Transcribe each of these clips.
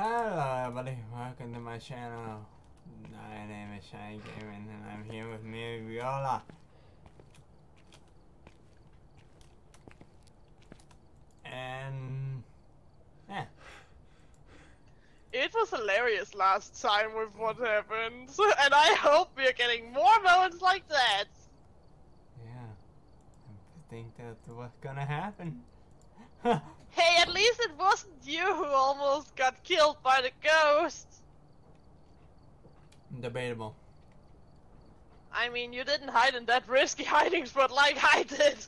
Hello everybody, welcome to my channel. My name is Shiny Gaming and I'm here with me, Viola. And yeah. It was hilarious last time with what happened, and I hope we're getting more moments like that. Yeah. I think that's what's gonna happen. Hey, at least it wasn't you who almost got killed by the ghost. Debatable. I mean, you didn't hide in that risky hiding spot like I did.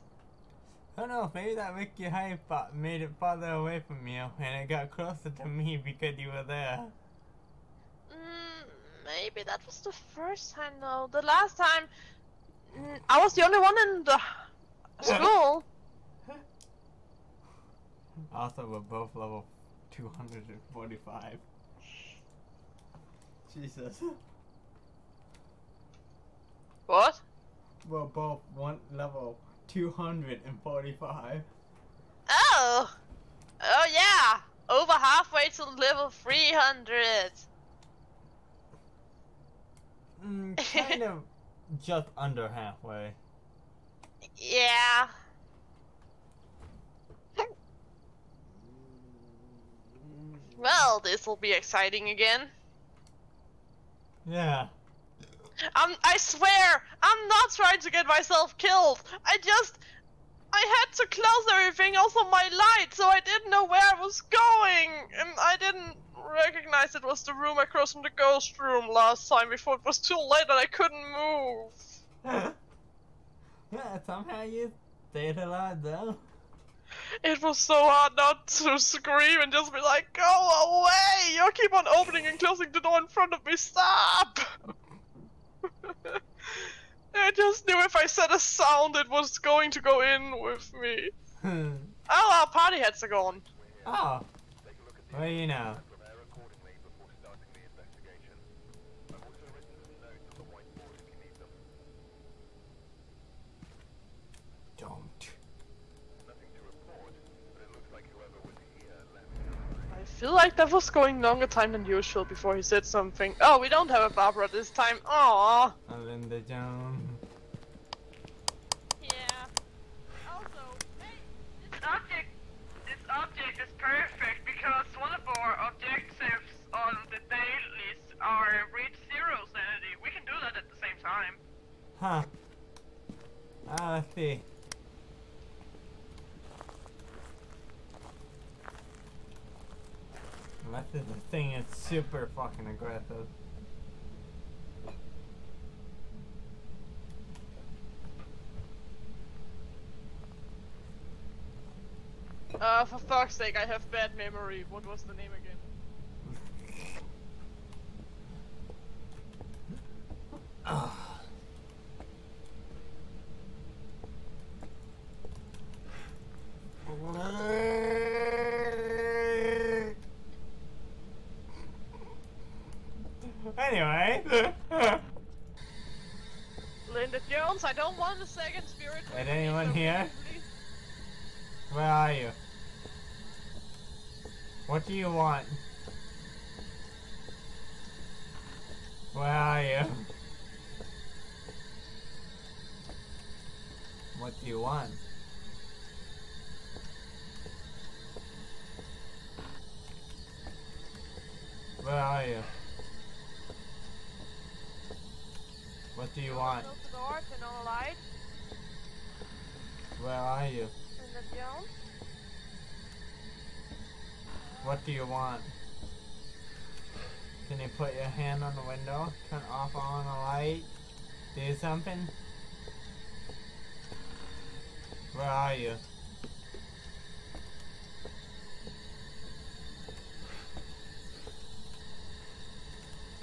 I don't know, maybe that Ricky Hype bot made it farther away from you and it got closer to me because you were there. Mm, maybe that was the first time though. The last time, mm, I was the only one in the school. Also, we're both level 245. Jesus. What? We're both one level 245. Oh! Oh yeah! Over halfway to level 300! Mm, kind of just under halfway. Yeah. Well, this will be exciting again. Yeah. I'm, I swear, I'm not trying to get myself killed. I just, I had to close everything, also my light, so I didn't know where I was going, and I didn't recognize it was the room across from the ghost room last time before it was too late and I couldn't move. yeah, somehow you stayed alive though. It was so hard not to scream and just be like, go away! You keep on opening and closing the door in front of me, stop! I just knew if I said a sound, it was going to go in with me. Hmm. oh, our party hats are gone. oh. Well, you know. Don't. I feel like that was going longer time than usual before he said something. Oh, we don't have a Barbara this time. Aww. Linda Jones. Yeah. Also, hey, this object, this object is perfect because one of our objectives on the dailies are reach zero sanity. We can do that at the same time. Huh. Ah, let's see. Unless this thing is super fucking aggressive. Uh, for fuck's sake, I have bad memory. What was the name again? Ah. Anyway, Linda Jones, I don't want a second spirit. Is anyone here? Please. where are you? What do you want? Where are you? What do you want? Where are you? What do you want? Close the door, the light. Where are you? Linda Jones. What do you want? Can you put your hand on the window? Turn off all the light? Do something? Where are you?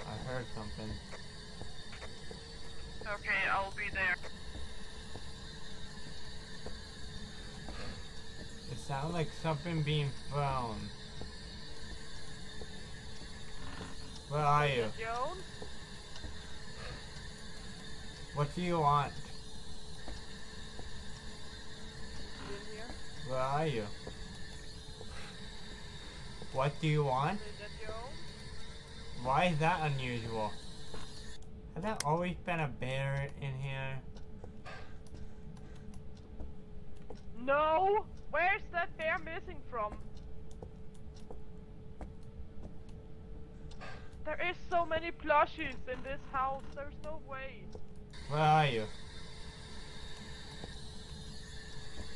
I heard something. Okay, I'll be there. It sounds like something being thrown. Where are you? Jones. What do you want? You in here? Where are you? What do you want? Why is that unusual? Has there always been a bear in here? No! Where's that bear missing from? There is so many plushies in this house, there's no way. Where are you?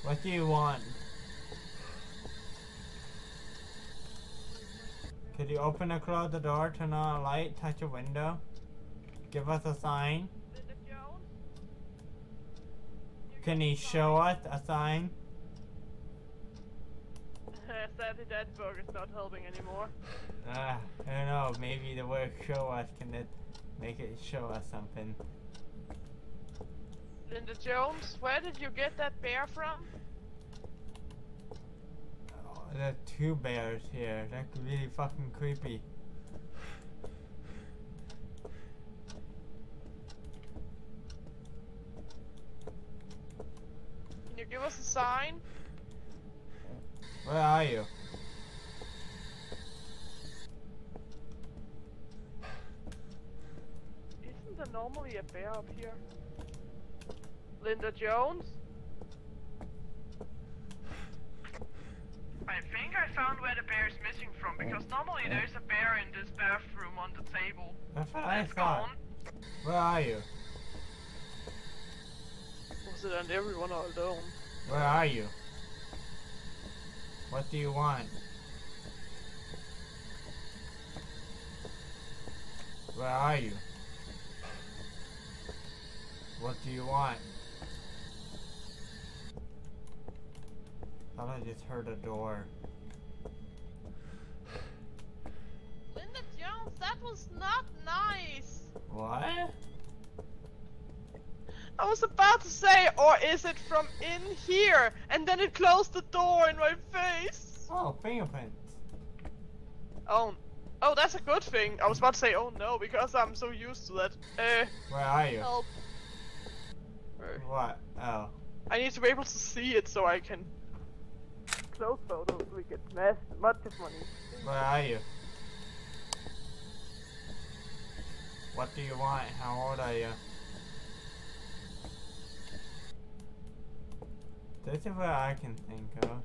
What do you want? Could you open or close the door, turn on a light, touch a window? Give us a sign? Linda Jones? You Can he show us a sign? Sadly, that book is not helping anymore. Uh, I don't know, maybe the word show us can it make it show us something. Linda Jones, where did you get that bear from? Oh, there are two bears here. That's really fucking creepy. Can you give us a sign? Where are you? Isn't there normally a bear up here? Linda Jones? I think I found where the bear is missing from because normally there's a bear in this bathroom on the table. That's what I thought. gone. Where are you? Was it and everyone are alone? Where are you? What do you want? Where are you? What do you want? Thought I just heard a door. Linda Jones, that was not nice. What? I was about to say, or is it from in here? And then it closed the door in my face. Oh, fingerprints. Oh, oh, that's a good thing. I was about to say, oh no, because I'm so used to that. Uh, Where are you? help. Uh, What? Oh. I need to be able to see it so I can close photos. We get mass, much of money. Where are you? What do you want? How old are you? This is what I can think of.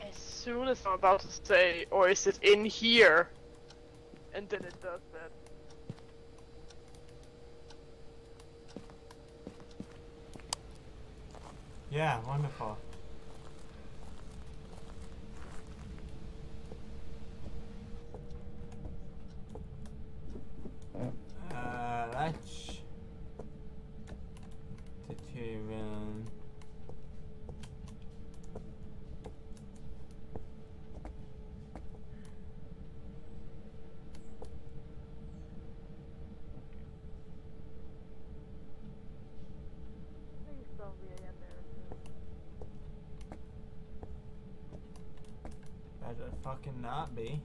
As soon as I'm about to say, or is it in here? And then it does that. Yeah, wonderful. Let's determine. Don't be in there. Better fucking not be.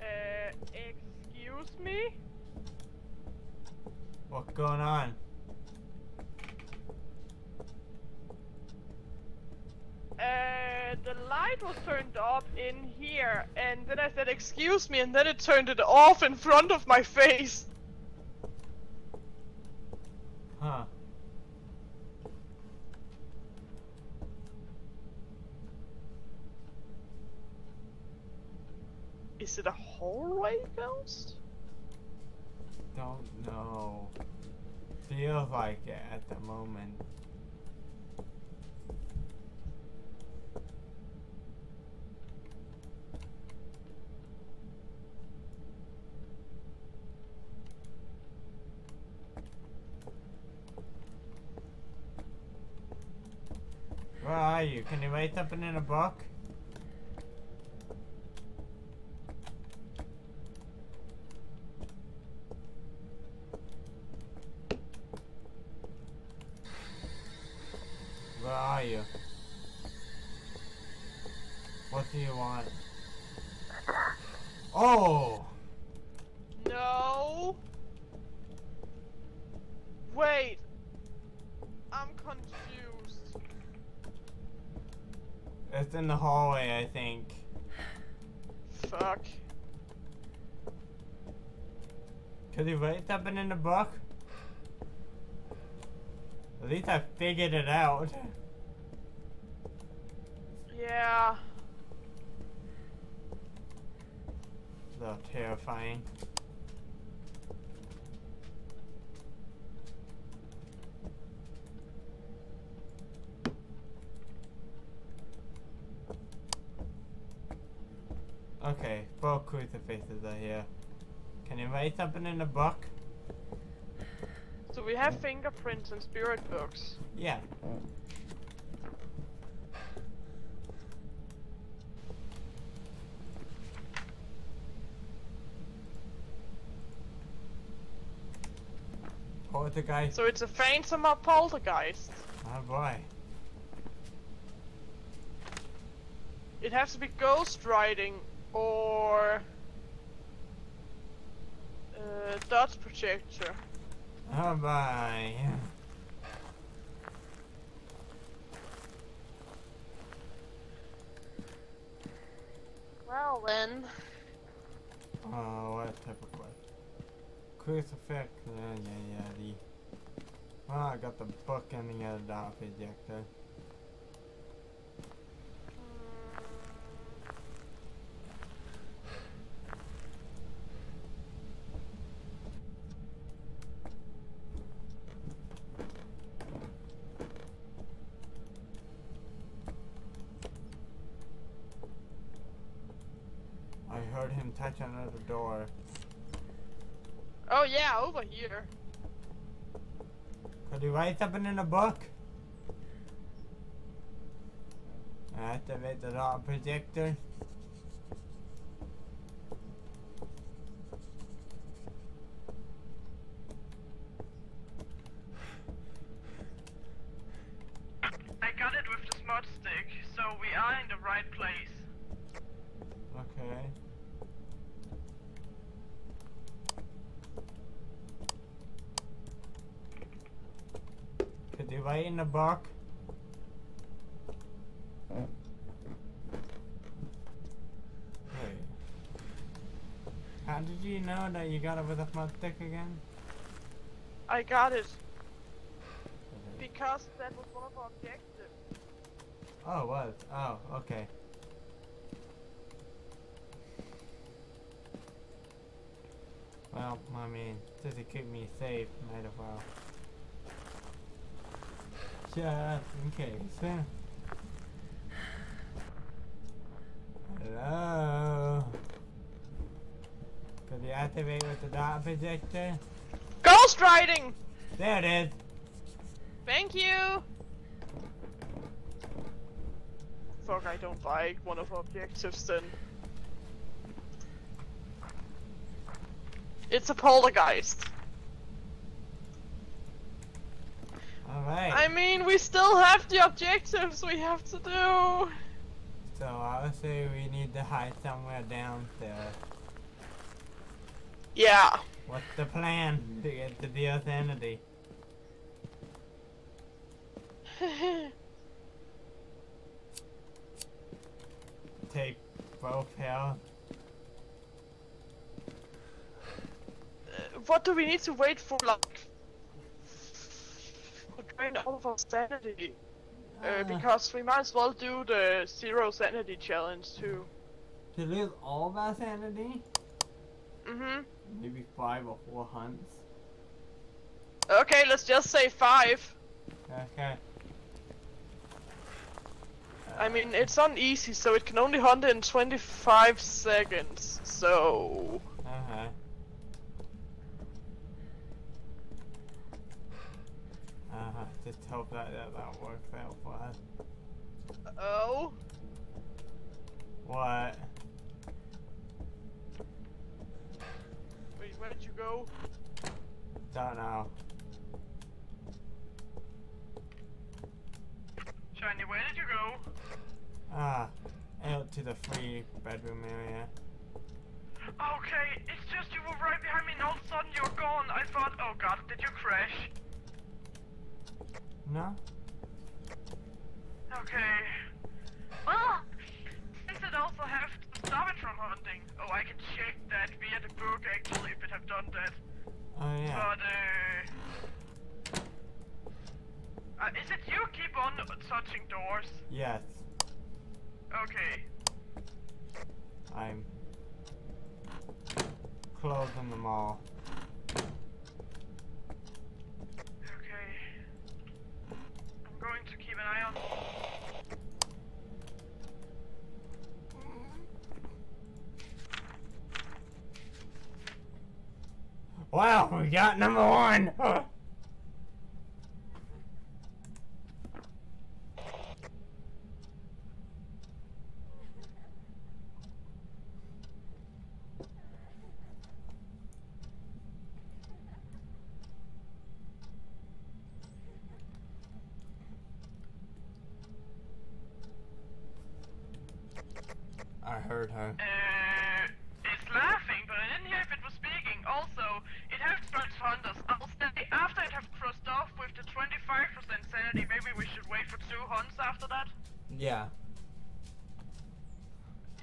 Uh, excuse me? What's going on? Uh, the light was turned off in here, and then I said, excuse me, and then it turned it off in front of my face. Huh. Is it a hallway ghost? Don't know. Feels like it at the moment. Where are you? Can you write something in a book? Where are you? What do you want? Oh! No. Wait. I'm confused. It's in the hallway, I think. Fuck. Could something in the book? At least I figured it out. Yeah. So terrifying. Okay, both crucifixes are here. Can you write something in the book? We have fingerprints and spirit books. Yeah. Poltergeist. So it's a phantom or poltergeist. Oh boy. It has to be ghost writing or uh, dot projector. Oh boy. Well then. Oh, what type of quest? Crucifix. Uh, yeah, yeah, yeah. The. Well, I got the book and the other dot projector. I touch another door. Oh yeah, over here. Could you write something in a book? Activate the dot projector. I got it with the smudge stick, so we are in the right place. Okay. Could you write in? Wait. How did you know that you got it with a smudge stick again? I got it because that was one of our objectives. Oh, it was. Oh, okay. Well, I mean, just to keep me safe, might as well. Just in case. Hello? Could you activate with the dot projector? Ghost writing! There it is! Thank you! Fuck, I don't buy one of our objectives then. It's a poltergeist. Alright. I mean, we still have the objectives we have to do. So I would say we need to hide somewhere down there. Yeah. What's the plan to get to the identity? Take both health. Uh, what do we need to wait for, like, for drain all of our sanity? Uh, Uh. because we might as well do the zero sanity challenge too. To lose all of our sanity? Mm-hmm. Maybe five or four hunts. Okay, let's just say five. Okay. I mean, it's on easy, so it can only hunt in 25 seconds. So, Uh-huh. Just hope that, that that works out for us. Oh. What? Wait, where did you go? Don't know. Shiny, where did you go? Ah, out to the free bedroom area. Okay, it's just you were right behind me and all of a sudden you're gone. I thought, oh god, did you crash? No? Okay. Well, since it also have to stop it from hunting. Oh, I can check that via the book actually if it have done that. Oh yeah. But, uh... uh... Is it you keep on touching doors? Yes. Okay. I'm closing them all. Okay. I'm going to keep an eye on... Wow, we got number one! I heard her. Uh, it's laughing, but I didn't hear if it was speaking. Also, it has started hunters. I'll say after it have crossed off with the 25% sanity, maybe we should wait for two hunts after that. Yeah.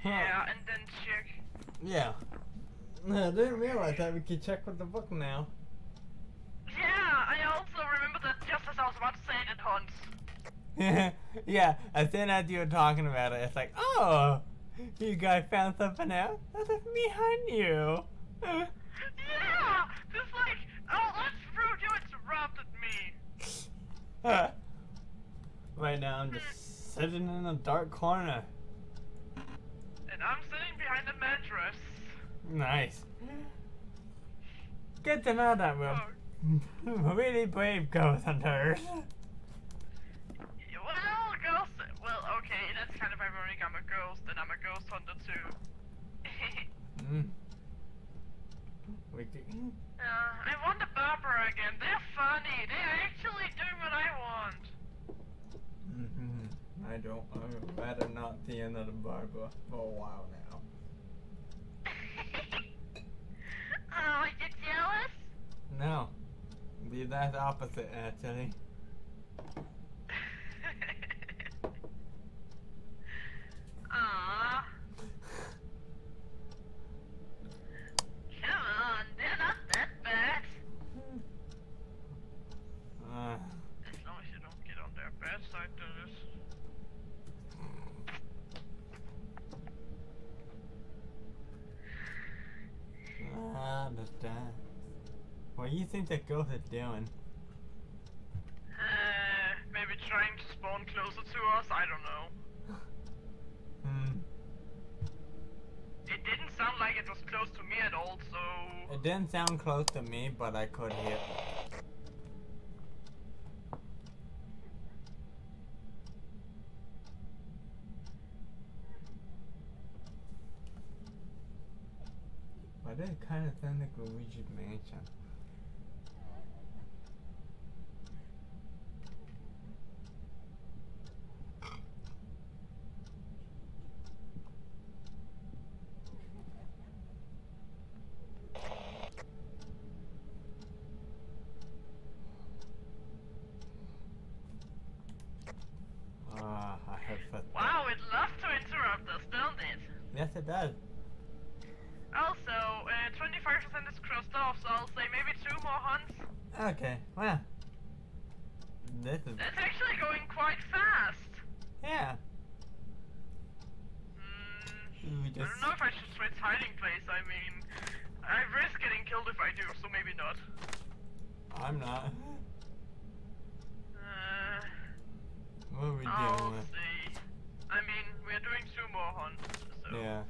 Huh. Yeah, and then check. Yeah. I didn't realize that check with the book now. Yeah, I also remember that just as I was about to say it, hunts. yeah, as soon as you were talking about it, it's like, oh, you guys found something else? That's behind you. Yeah, just like, oh, let's prove you interrupted me. right now, I'm just sitting in a dark corner. And I'm sitting behind a mattress. Nice. Good to know that we're really brave ghost hunters. Well, ghost. Well, okay, that's kind of ironic. I'm a ghost, and I'm a ghost hunter too. Mm. Could, uh, I want the Barbara again. They're funny. They actually do what I want. hmm I don't. I'd rather not see another Barbara for a while now. oh, are you jealous? No. The that's opposite actually. Aww. Come on, they're not that bad. Uh, As long as you don't get on their bad side, that is. I understand. What do you think that ghost is doing? Uh, maybe trying to spawn closer to us? I don't know. Hmm. It didn't sound like it was close to me at all, so. It didn't sound close to me, but I could hear. It kind of sounded like Luigi's Mansion. Ah, I have fun. Wow, it loves to interrupt us, don't it? Yes, it does. Also, uh, 25% is crossed off, so I'll say maybe two more hunts. Okay, well. This is. That's actually going quite fast. Yeah. Hmm, We I just. don't know if I should switch hiding place. I mean, I risk getting killed if I do, so maybe not. I'm not. Uh, What are we I'll doing with? see. I mean, we're doing two more hunts, so. Yeah.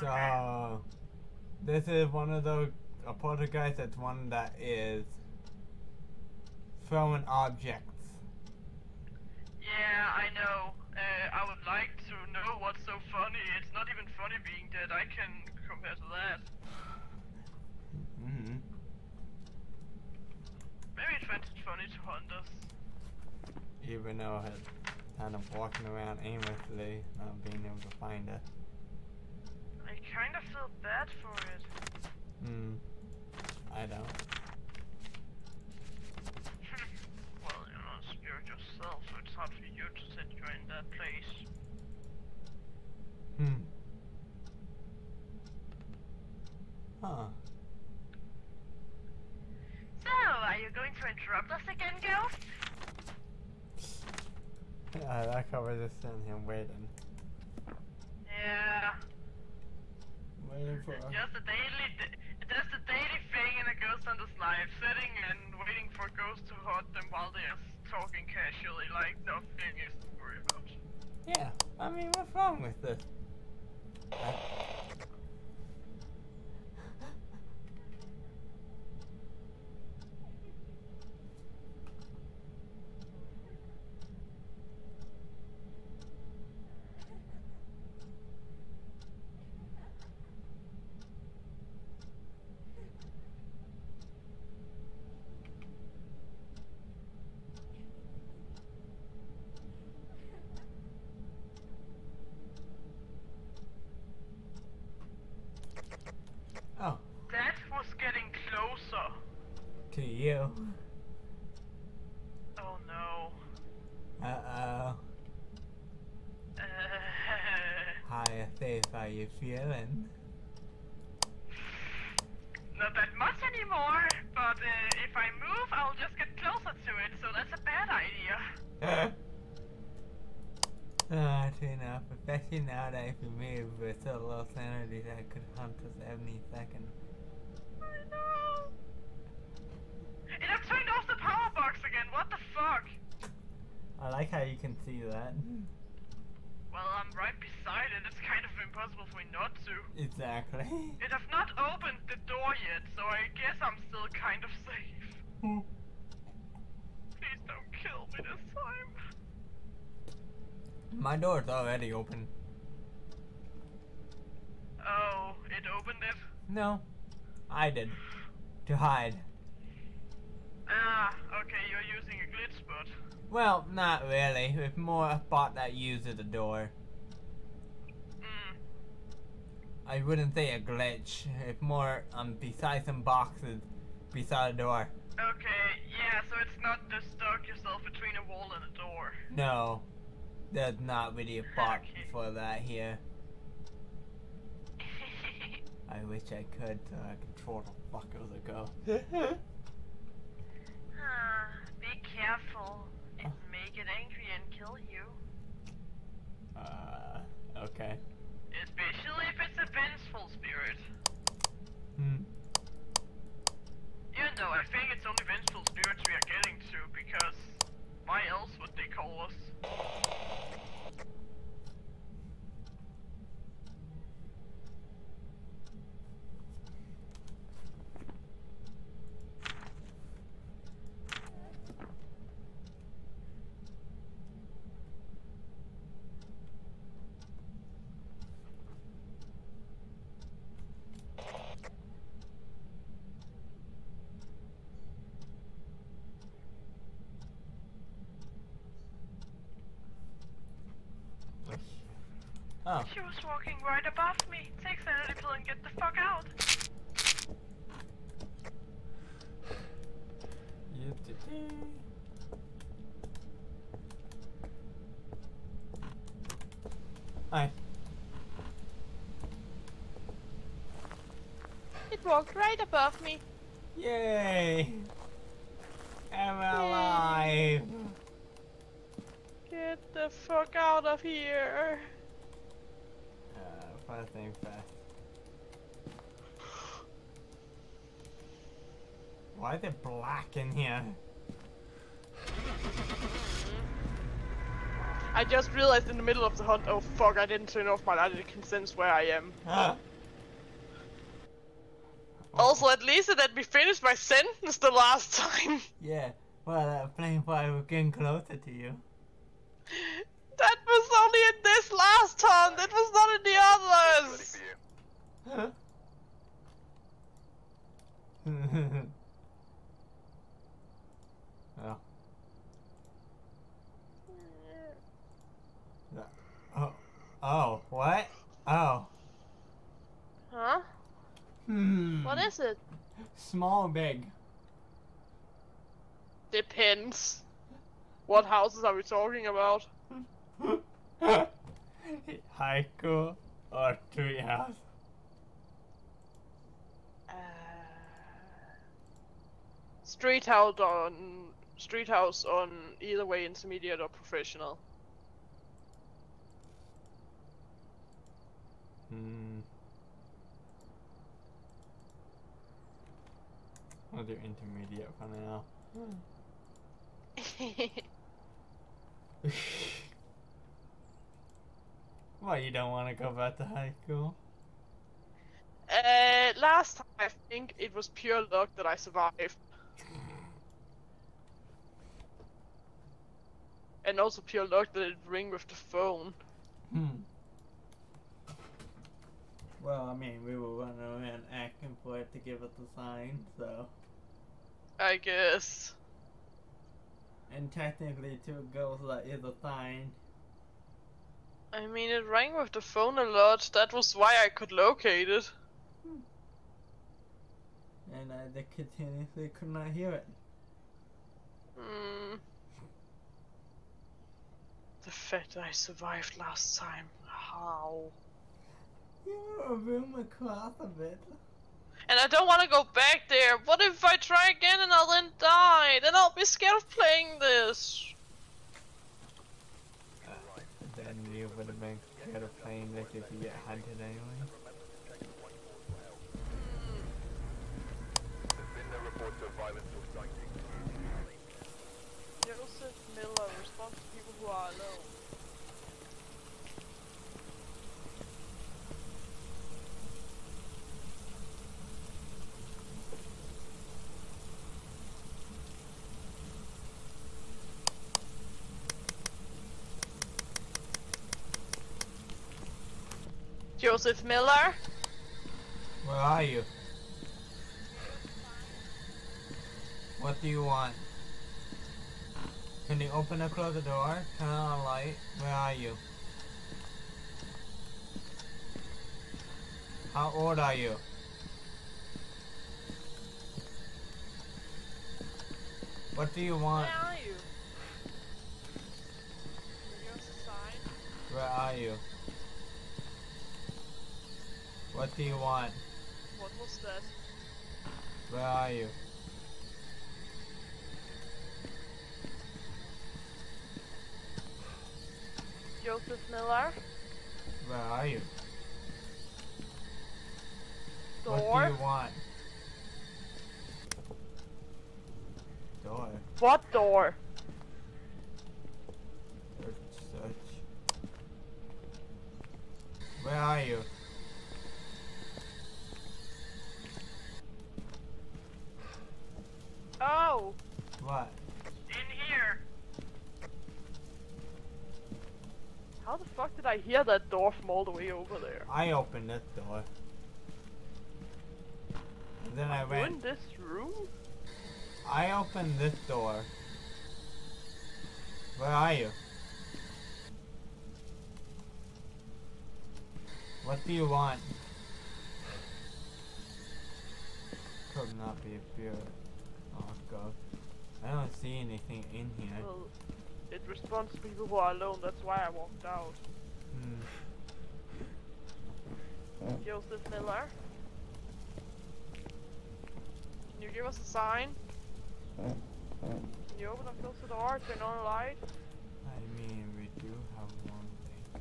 So, Okay. this is one of those a poltergeist that's one that is throwing objects. Yeah, I know. Uh, I would like to know what's so funny. It's not even funny being dead. I can compare to that. hmm Maybe it finds it funny to hunt us. Even though it's kind of walking around aimlessly, not being able to find it. I kind of feel bad for it. Hmm. I don't. well, you're not a spirit yourself, so it's hard for you to sit you in that place. Hmm. Huh. So, are you going to interrupt us again, Ghost? I like how we're just sitting here waiting. Yeah. Waiting for Just a daily, just a daily thing in a Ghost Hunter's life, sitting and waiting for Ghosts to haunt them while they're talking casually, like nothing is to worry about. Yeah, I mean, what's wrong with this? Oh, That was getting closer. to you. Oh no. Uh-oh. Uh, Hi, Faith, how you feeling? not that much anymore, but uh, if I move, I'll just get closer to it, so that's a bad idea. Ah, true enough, especially now that if you move with so low sanity that could hunt us any second. I know. And I've turned off the power box again, what the fuck? I like how you can see that. Well, I'm right beside it, it's kind of impossible for me not to. Exactly. It has not opened the door yet, so I guess I'm still kind of safe. Please don't kill me this time. My door's already open. Oh, it opened it? No, I did. To hide. You're using a glitch bot. Well, not really. It's more a bot that uses the door. Hmm. I wouldn't say a glitch. It's more um beside some boxes beside a door. Okay, yeah, so it's not just stuck yourself between a wall and a door. No, there's not really a bot Okay. for that here. I wish I could could throw the fuckers ago. Ah, Be careful. It may get angry and kill you. uh, okay. Especially if it's a vengeful spirit. Hmm. Even though I think it's only vengeful spirits we are getting to, because why else would they call us? Oh, She was walking right above me. Take sanity pill and get the fuck out. you did it. Hi. It walked right above me. Yay! I'm alive! Get the fuck out of here. Uh, fast thing fast. Why is it black in here? I just realized in the middle of the hunt, oh fuck, I didn't turn off my light, it can sense where I am. Ah. Also, at least it let me finish my sentence the last time. Yeah, well, that flame fire was getting closer to you. That was only in this last time! It was not in the others. Huh? oh. Oh. Oh. What? Oh. Huh? Hmm. What is it? Small, big. Depends. What houses are we talking about? High school or treehouse? Uh, street house on street house on either way intermediate or professional. Hmm. I'll do intermediate for now. Why you don't want to go back to high school? uh, last time I think it was pure luck that I survived, and also pure luck that it ring with the phone. Hmm. Well, I mean, we were running around acting for it to give us a sign, so. I guess. And technically, two girls that is a sign. I mean, it rang with the phone a lot. That was why I could locate it. And uh, they continuously could not hear it. Hmm. The fact that I survived last time. How? You were a room across of it. And I don't want to go back there. What if I try again and I'll then die? Then I'll be scared of playing this. Uh, then you would have been scared of playing this if you get hunted anyway. Joseph Miller responds to people who are alone. Joseph Miller? Where are you? What do you want? Can you open or close the door? Turn on a light? Where are you? How old are you? What do you want? Where are you? Can you give us a sign? Where are you? What do you want? What was that? Where are you? Joseph Miller? Where are you? Door? What do you want? Door. What door? Search, search. Where are you? Oh! What? In here! How the fuck did I hear that door from all the way over there? I opened that door. And then I You went. in this room? I opened this door. Where are you? What do you want? Could not be a spirit. God. I don't see anything in here. Well, it responds to people who are alone, that's why I walked out. Hmm. Joseph Miller? Can you give us a sign? Can you open and close the door, turn on a light? I mean, we do have one thing.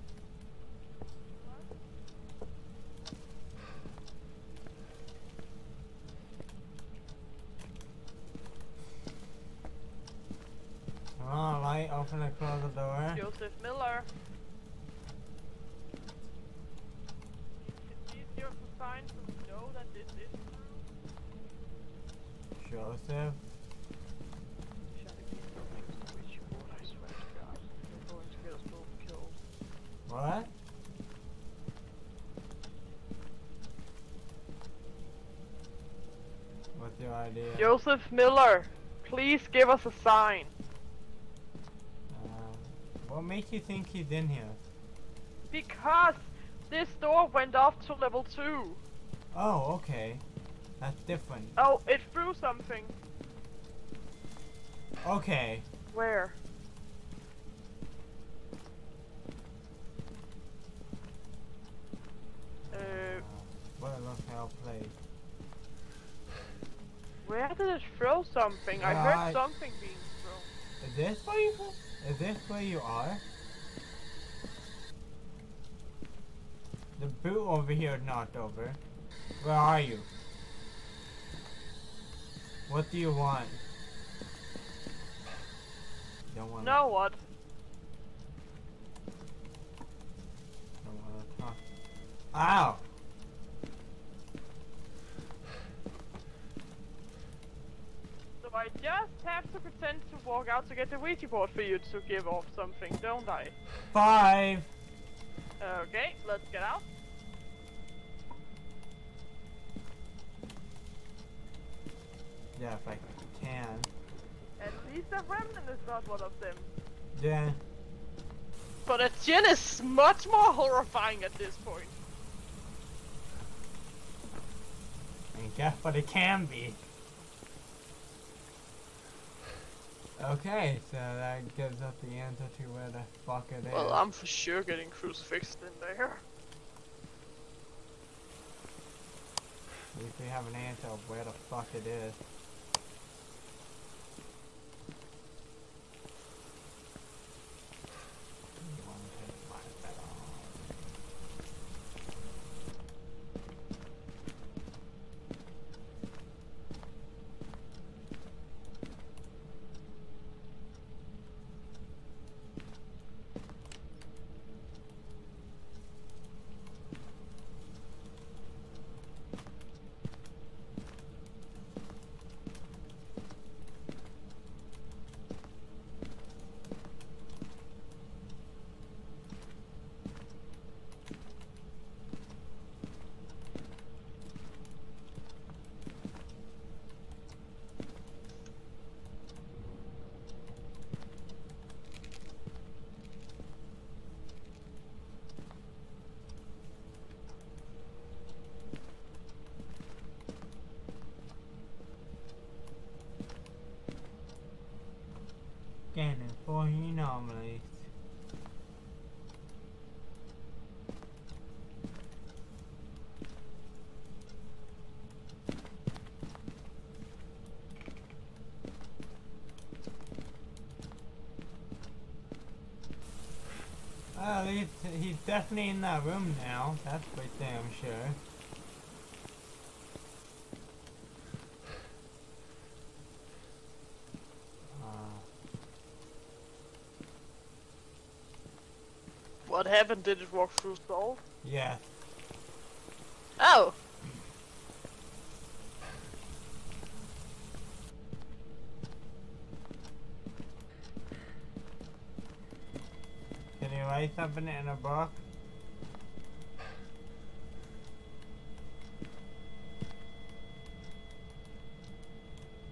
Come on, light, open close the door. Joseph Miller? Can you give us a sign so know that this is true? Joseph? Shut it, keep going. Switchboard, I swear to God. You're going to What? What's your idea? Joseph Miller, please give us a sign. Uh, what makes you think he's in here? Because this door went off to level 2. Oh, okay. That's different. Oh, it threw something. Okay. Where? Uh, Well, look how played. where did it throw something? I heard something being thrown. Is this where you? Is this where you are? The boot over here is not over. Where are you? What do you want? Don't want. Know what? Don't want to talk. Ow! So I just have to pretend to walk out to get the Ouija board for you to give off something, don't I? Five. Okay, let's get out. Yeah, if I can. At least a revenant is not one of them. Yeah. But a Jinn is much more horrifying at this point. And guess what it can be. Okay, so that gives us the answer to where the fuck it is. Well, I'm for sure getting crucifixed in there. At least we have an answer of where the fuck it is. You wanna take my bet on? Scanning for anomalies. Well, he's, he's definitely in that room now. That's for damn sure. Uh, What happened? Did it walk through stall? yes. Oh! Can you write something in a book?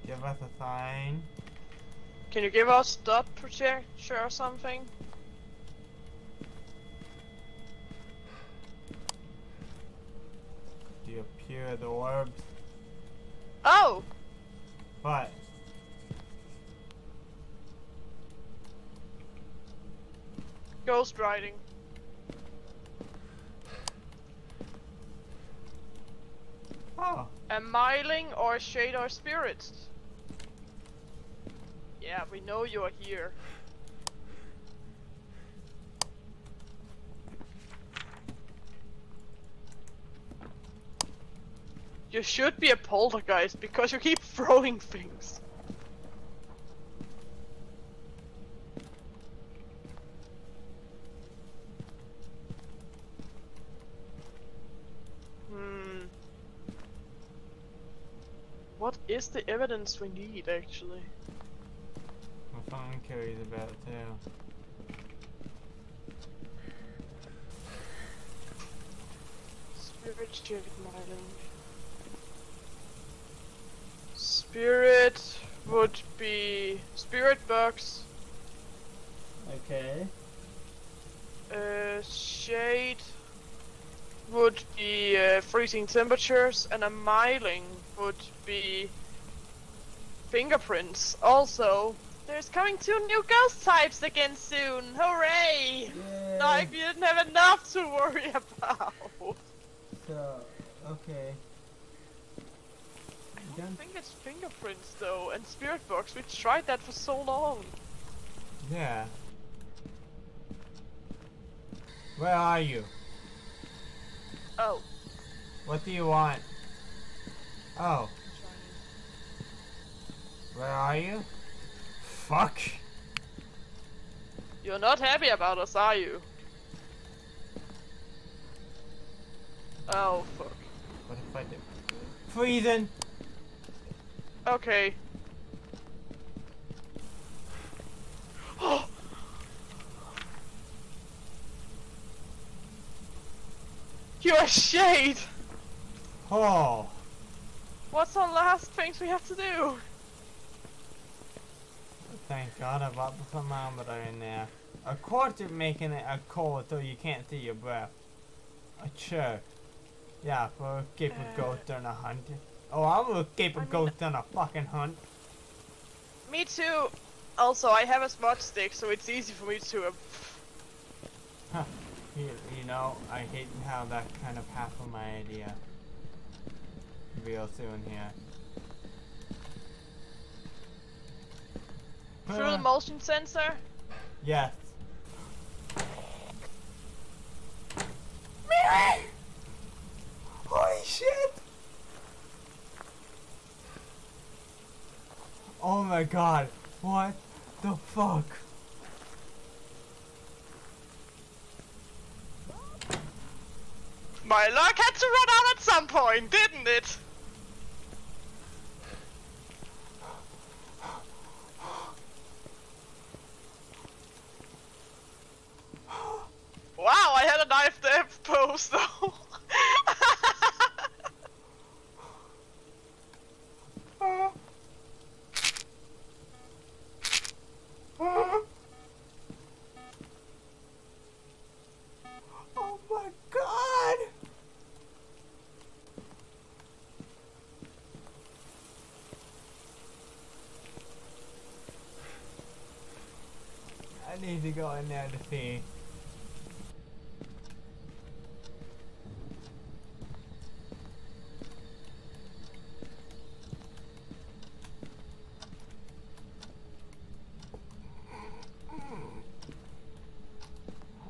Give us a sign. Can you give us dot projector or something? Do you appear the orbs? Oh! What? Ghost writing. Oh, A Myling or shade or spirits. Yeah, we know you are here. You should be a poltergeist because you keep throwing things. Hmm. What is the evidence we need actually? my phone carries about too. Spirit Shade Myling. Spirit would be Spirit Box. Okay. Uh, shade would be uh, freezing temperatures, and a Myling would be fingerprints. Also, there's coming two new ghost types again soon. Hooray! Like we didn't have enough to worry about. So, okay. I don't think it's fingerprints though, and spirit box. We tried that for so long. Yeah. Where are you? Oh. What do you want? Oh, where are you? Fuck. You're not happy about us, are you? Oh fuck. What if I do? Freezing. Okay. Oh. You're a shade! Oh. What's our last things we have to do? Thank God I bought the thermometer in there. A quarter making it a cold so you can't see your breath. A chair. Yeah, for a keep a Uh. ghost on a hunt. Oh, I will keep a I mean- ghost on a fucking hunt. Me too. Also, I have a smudge stick, so it's easy for me to. Uh, You, you know, I hate how that kind of half of my idea. Real soon here. through the motion sensor. Yes. Mary! Holy shit! Oh my god, what the fuck? My luck had to run out at some point, didn't it? Wow, I had a knife depth pose though. Oh my god! I need to go in there to see.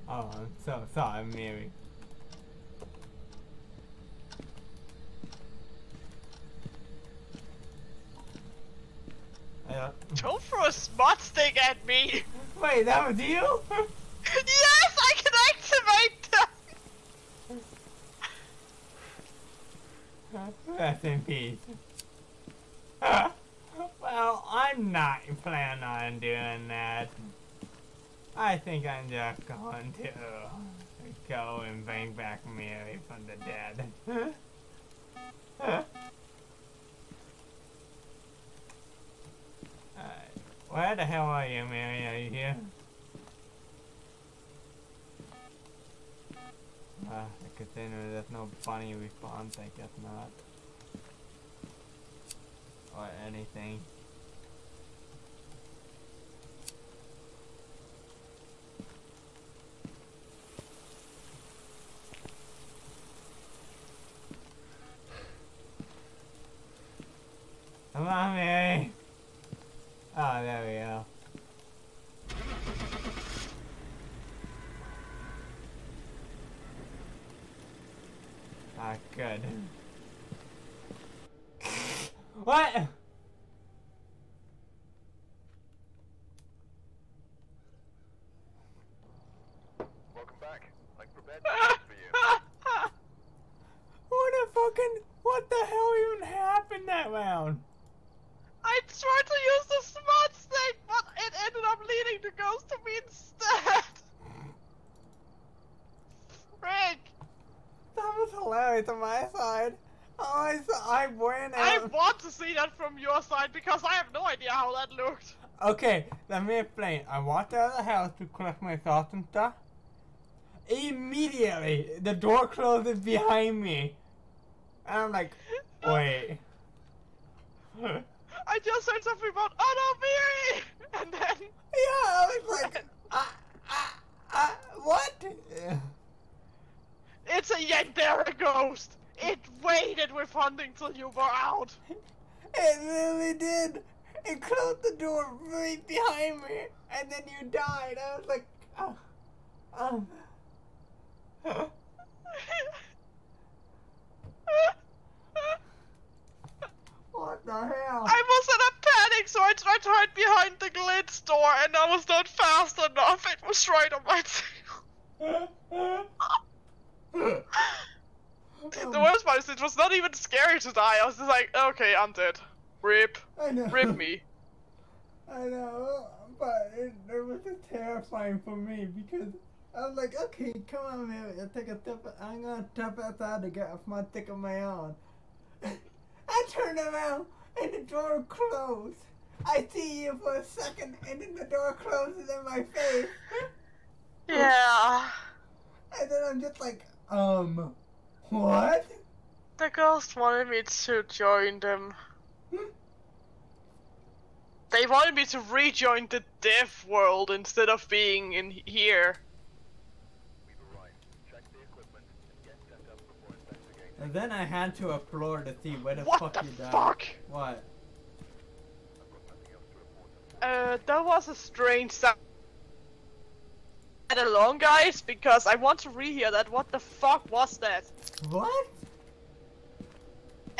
Oh, I'm so sorry, Mary. Uh, Don't throw a smudge stick at me. wait, that was you? yes, I can activate that. Rest in peace. well, I'm not planning on doing that. I think I'm just going to go and bring back Mary from the dead. Where the hell are you, Mary? Are you here? Uh, I could say no, there's no funny response, I guess not. Or anything. Come on, Mary! Oh, there we go. Ah, good. what? Welcome back. I prepared something for you. What the fucking? What the hell even happened that round? I tried to use the smudge stick, but it ended up leading the ghost to me instead. Frick. That was hilarious on my side. Oh, I saw, I went I out. want to see that from your side because I have no idea how that looked. Okay, let me explain. I walked out of the house to collect my thoughts and stuff. Immediately, the door closes behind me. And I'm like, wait. I just heard something about oh no, Miri! And then Yeah, I was like, uh, uh, uh, what? it's a Yandere ghost. It waited with hunting till you were out. It really did. It closed the door right behind me, and then you died. I was like, oh, um. What the hell? I was in a panic, so I tried to hide behind the glitz door, and I was not fast enough. It was right on my tail. The worst part is it was not even scary to die. I was just like, okay, I'm dead. Rip. I know. Rip me. I know, but it, it was just terrifying for me because I was like, okay, come on, man, I'll take a step. I'm gonna step outside to get off my stick of my own. I turn around and the door closed. I see you for a second, and then the door closes in my face. Yeah. And then I'm just like, um, what? The ghost wanted me to join them. Hmm? They wanted me to rejoin the dev world instead of being in here. We've arrived. Check the equipment and get set up before investigating. And then I had to explore the see where the What fuck the you died. fuck? What? I've got nothing else to report. Uh, that was a strange sound. Get along, guys, because I want to rehear that. What the fuck was that? What?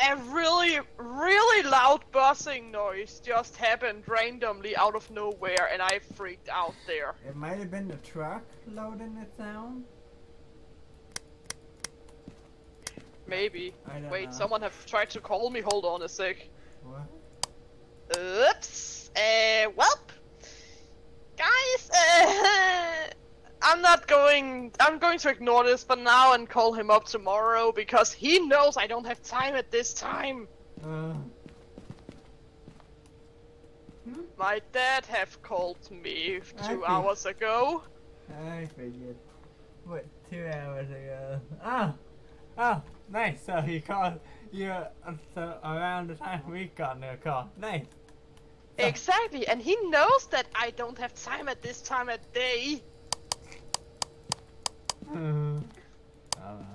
A really, really loud buzzing noise just happened randomly out of nowhere, and I freaked out there. It might have been the truck loading the sound. Maybe. Wait, know. someone have tried to call me. Hold on a sec. What? Oops. Uh, welp. Guys, uh, I'm not going. I'm going to ignore this for now and call him up tomorrow because he knows I don't have time at this time. Uh, My dad have called me two hours ago. I figured. What, two hours ago? Oh! Oh, nice. So he called you so around the time we got the call. Nice. So- Exactly, and he knows that I don't have time at this time of day. I don't know.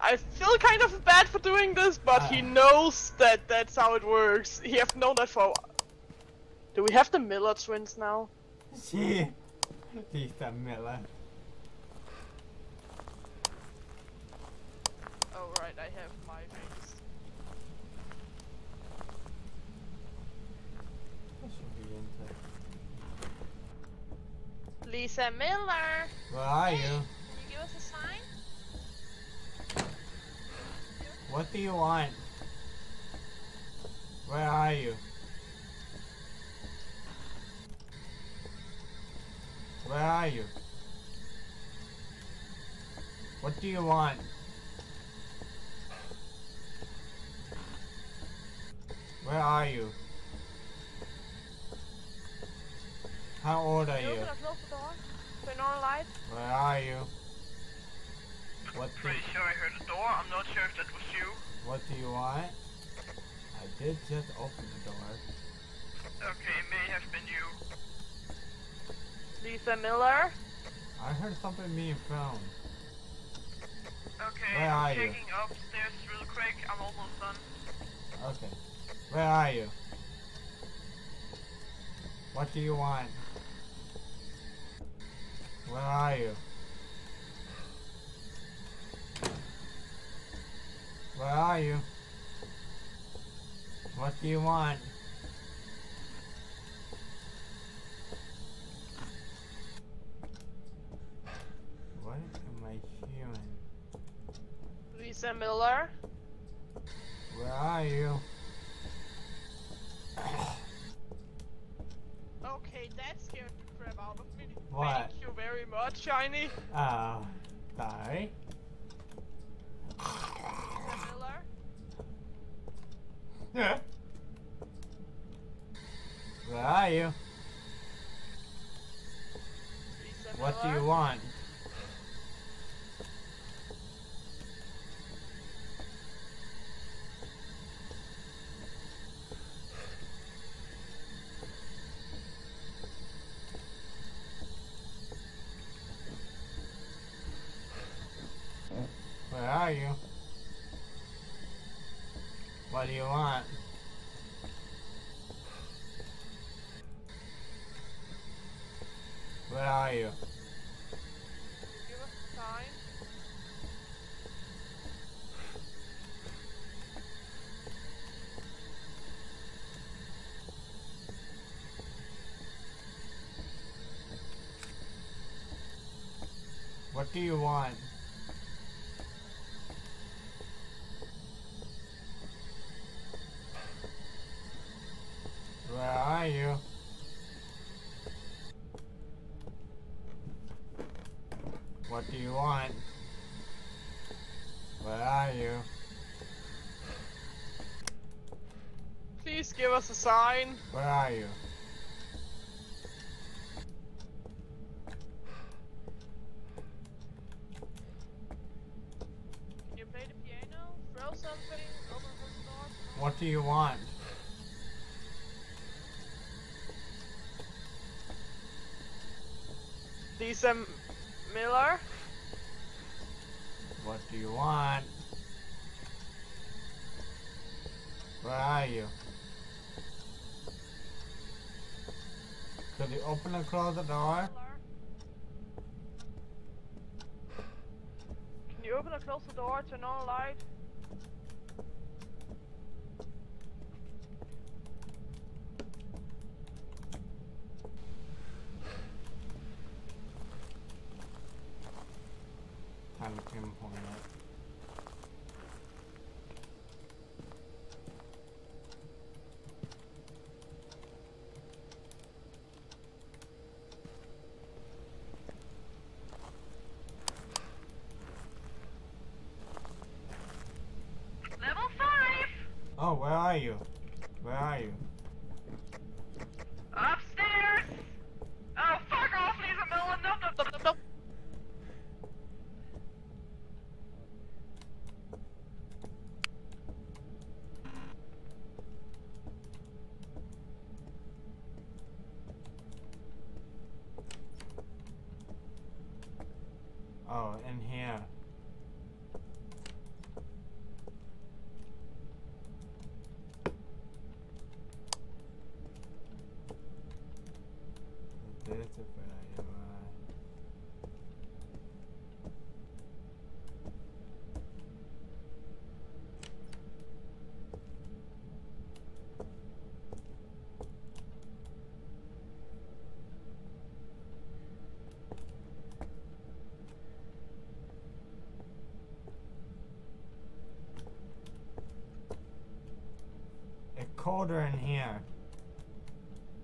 I feel kind of bad for doing this, but he Ah. knows that that's how it works. He have known that for. a while. Do we have the Miller twins now? She. She's the Miller. Oh right, I have my face. That should be into. Lisa Miller. Where are you? Can you give us a sign? What do you want? Where are you? Where are you? What do you want? Where are you? How old are you you? open the door? Turn on light. Where are you? What do, Pretty sure I heard a door. I'm not sure if that was you. what do you want? I did just open the door. Okay, it may have been you. Lisa Miller. I heard something being filmed. Okay, Where are you? upstairs real quick. I'm almost done. Okay. Where are you? What do you want? Where are you? Where are you? What do you want? What am I hearing? Lisa Miller. Where are you? Okay, that scared what? Thank you very much, Shiny. Ah, uh, sorry. Miller? Yeah. Where are you? What do you want? Are you? What do you want? Where are you? Give us a sign. What do you want? Where are you? What do you want? Where are you? Please give us a sign. Where are you? Can you play the piano? Throw something? Open the door? What do you want? Lisa M- Miller? What do you want? Where are you? Could you open and close the door? Can you open and close the door? Turn on the light? Time to pinpoint it. Level 5! Oh, where are you? Where are you? Upstairs! Oh, fuck off, Lisa Miller! No, no, no, no, no. Oh, in here. This is where you are. It's colder in here.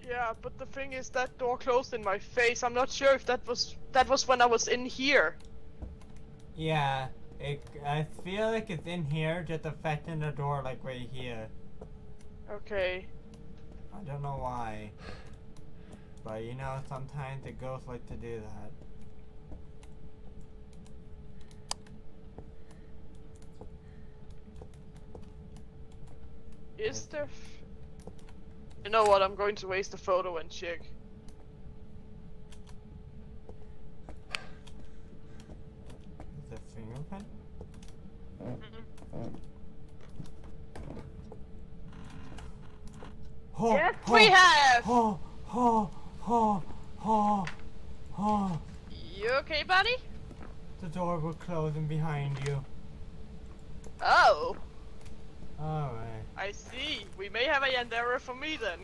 Yeah, but the thing is that door closed in my face. I'm not sure if that was that was when I was in here. Yeah, it, I feel like it's in here, just affecting the door like right here. Okay. I don't know why. But you know, sometimes the ghosts like to do that. Is there? F- you know what? I'm going to waste a photo and check. Is it fingerprint? Oh, Yes, oh, we have. Oh, oh, oh, oh, oh. You okay, buddy? The door will close in behind you. Oh, Alright. I see. We may have a for me then.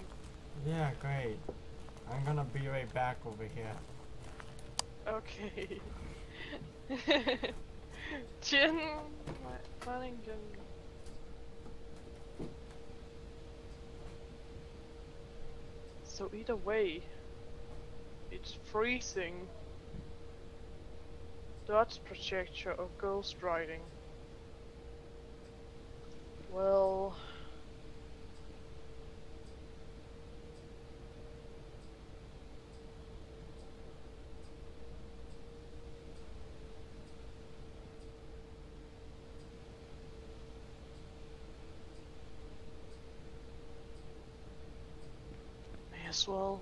Yeah, great. I'm gonna be right back over here. Okay. Jinn, Flemington. So either way, it's freezing. D.O.T.S projector or ghost writing. Well, as well.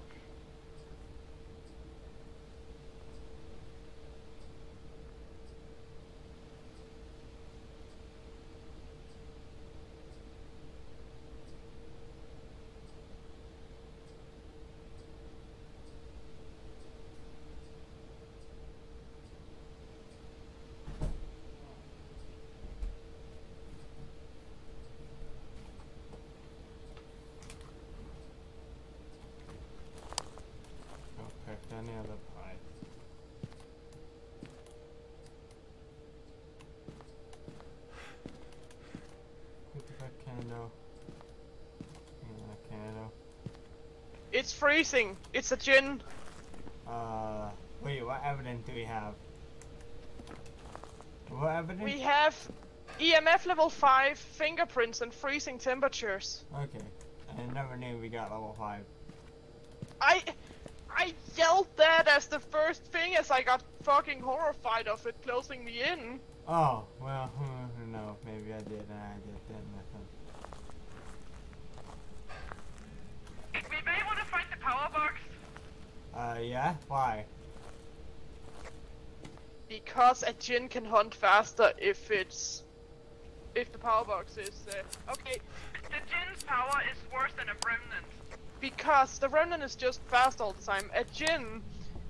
Go pick any other pie. Pick that candle. And a candle. It's freezing. It's a Jinn. Uh, wait, what evidence do we have? What evidence? We have EMF level 5, fingerprints, and freezing temperatures. Okay. I never knew we got level 5. I I yelled that as the first thing as I got fucking horrified of it closing me in. Oh, well, who knows? Maybe I did and I just didn't listen. We may want to find the power box. Uh, yeah? Why? Because a Jinn can hunt faster if it's if the power box is uh, okay. The Jinn's power is worse than a revenant. Because the revenant is just fast all the time. A Jinn,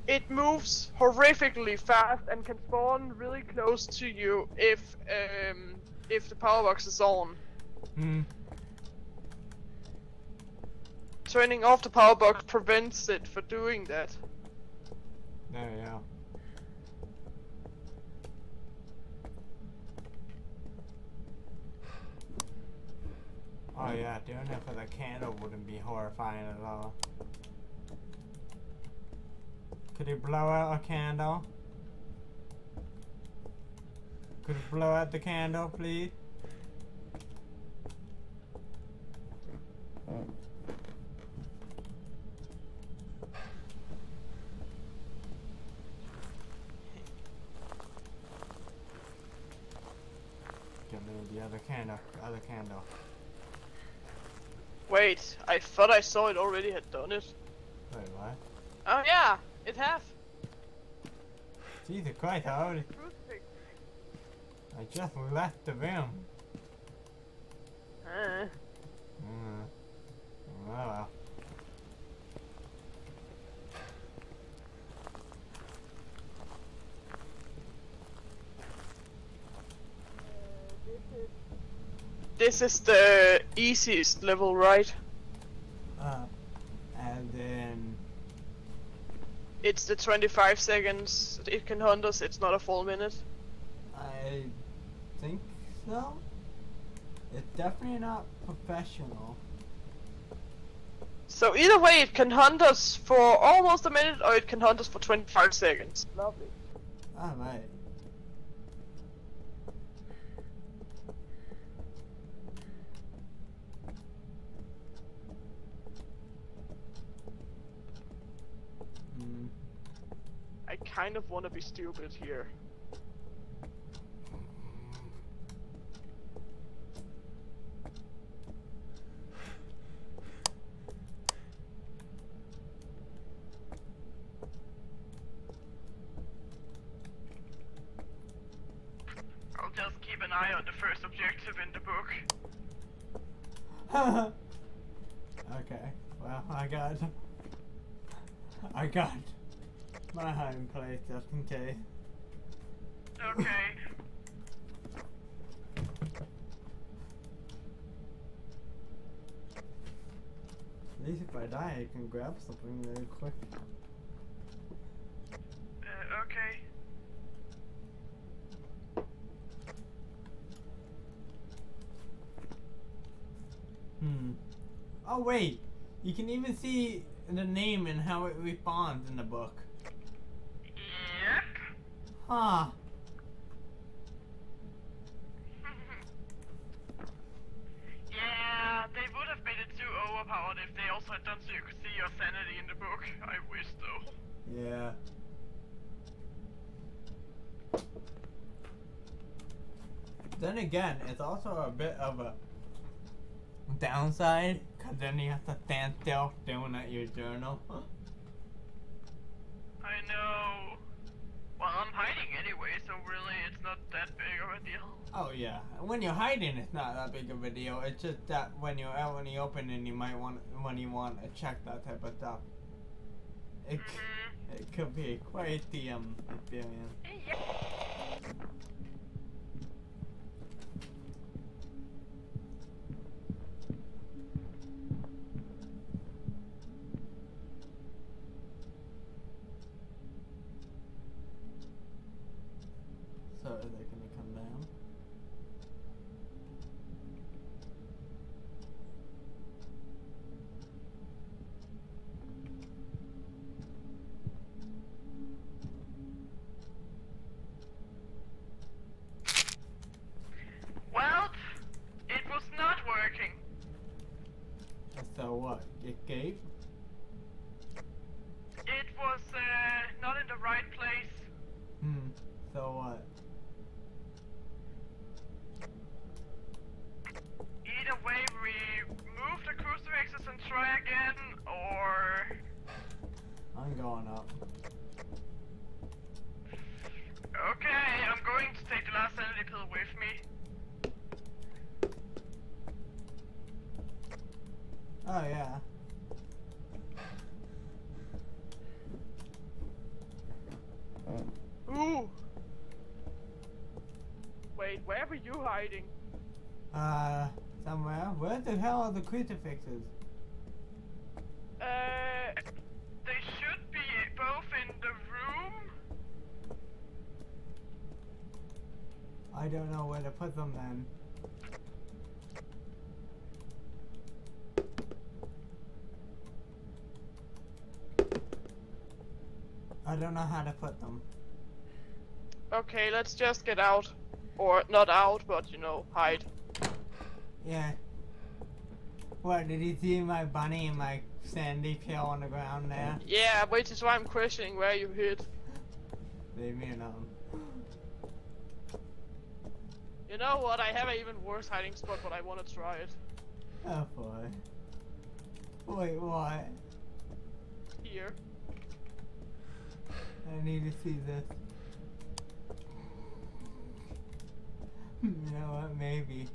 it moves horrifically fast and can spawn really close to you if um if the power box is on. Hmm. Turning off the power box prevents it for doing that. We go. Oh yeah, doing it for the candle wouldn't be horrifying at all. Could you blow out a candle? Could you blow out the candle, please? Give me the other candle, the other candle. Wait, I thought I saw it already had done it. Wait, what? Oh yeah, it have. Jesus Christ, I already, I just left the room. Uh, Mm. Oh well. This is the easiest level, right? Uh, and then It's the 25 seconds it can hunt us, it's not a full minute. I think so. It's definitely not professional. So either way, it can hunt us for almost a minute or it can hunt us for 25 seconds. Lovely. Alright. mm, I kind of want to be stupid here. I'll just keep an eye on the first objective in the book. okay. Well, I got, I got my home plate just in case. Okay. At least if I die, I can grab something really quick. Uh, okay. Hmm. Oh wait, you can even see the name and how it responds in the book. Yep. Huh. yeah, they would have made it too overpowered if they also had done so you could see your sanity in the book. I wish though. Yeah. Then again, it's also a bit of a downside Cause then you have to stand still doing at your journal. I know. Well, I'm hiding anyway, so really it's not that big of a deal. Oh yeah, when you're hiding, it's not that big of a deal. It's just that when you're out in the open and you might want when you want to check that type of stuff, it c- Mhm. it could be quite the um experience. So are they gonna come down? Well, it was not working. So what? It gave? It was uh, not in the right place. Hmm. So what? Either way, we move the crucifixes and try again, or I'm going up. okay, I'm going to take the last sanity pill with me. Oh yeah. Ooh. Wait, where were you hiding? Uh, somewhere. Where the hell are the crucifixes? Uh, they should be both in the room. I don't know where to put them then. I don't know how to put them. Okay, let's just get out. Or not out, but you know, hide. Yeah. What, did you see my bunny and my sanity pill on the ground there? Yeah, which is why I'm questioning where you hid. Leave me alone. You know what? I have an even worse hiding spot, but I want to try it. Oh boy. Wait, what? Here. I need to see this. You know what, maybe.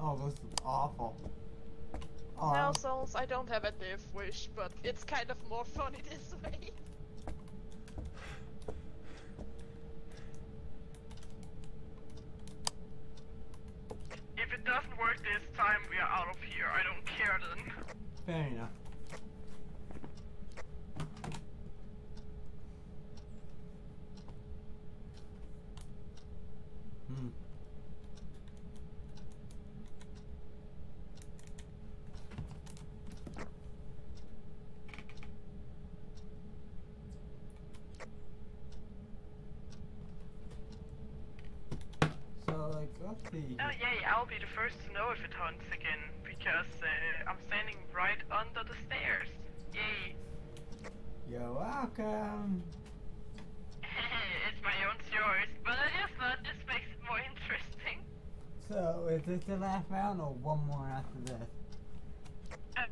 Oh, this is awful. Oh, Now, Souls, I don't have a death wish, but it's kind of more funny this way. If it doesn't work this time, we are out of here. I don't care then. fair enough. Hmm. So, like, Oh yay, I'll be the first to know if it hunts again, because uh, I'm standing right under the stairs. Yay. You're welcome. it's my own choice, but I just thought this makes it more interesting. So, is this the last round or one more after this? Uh,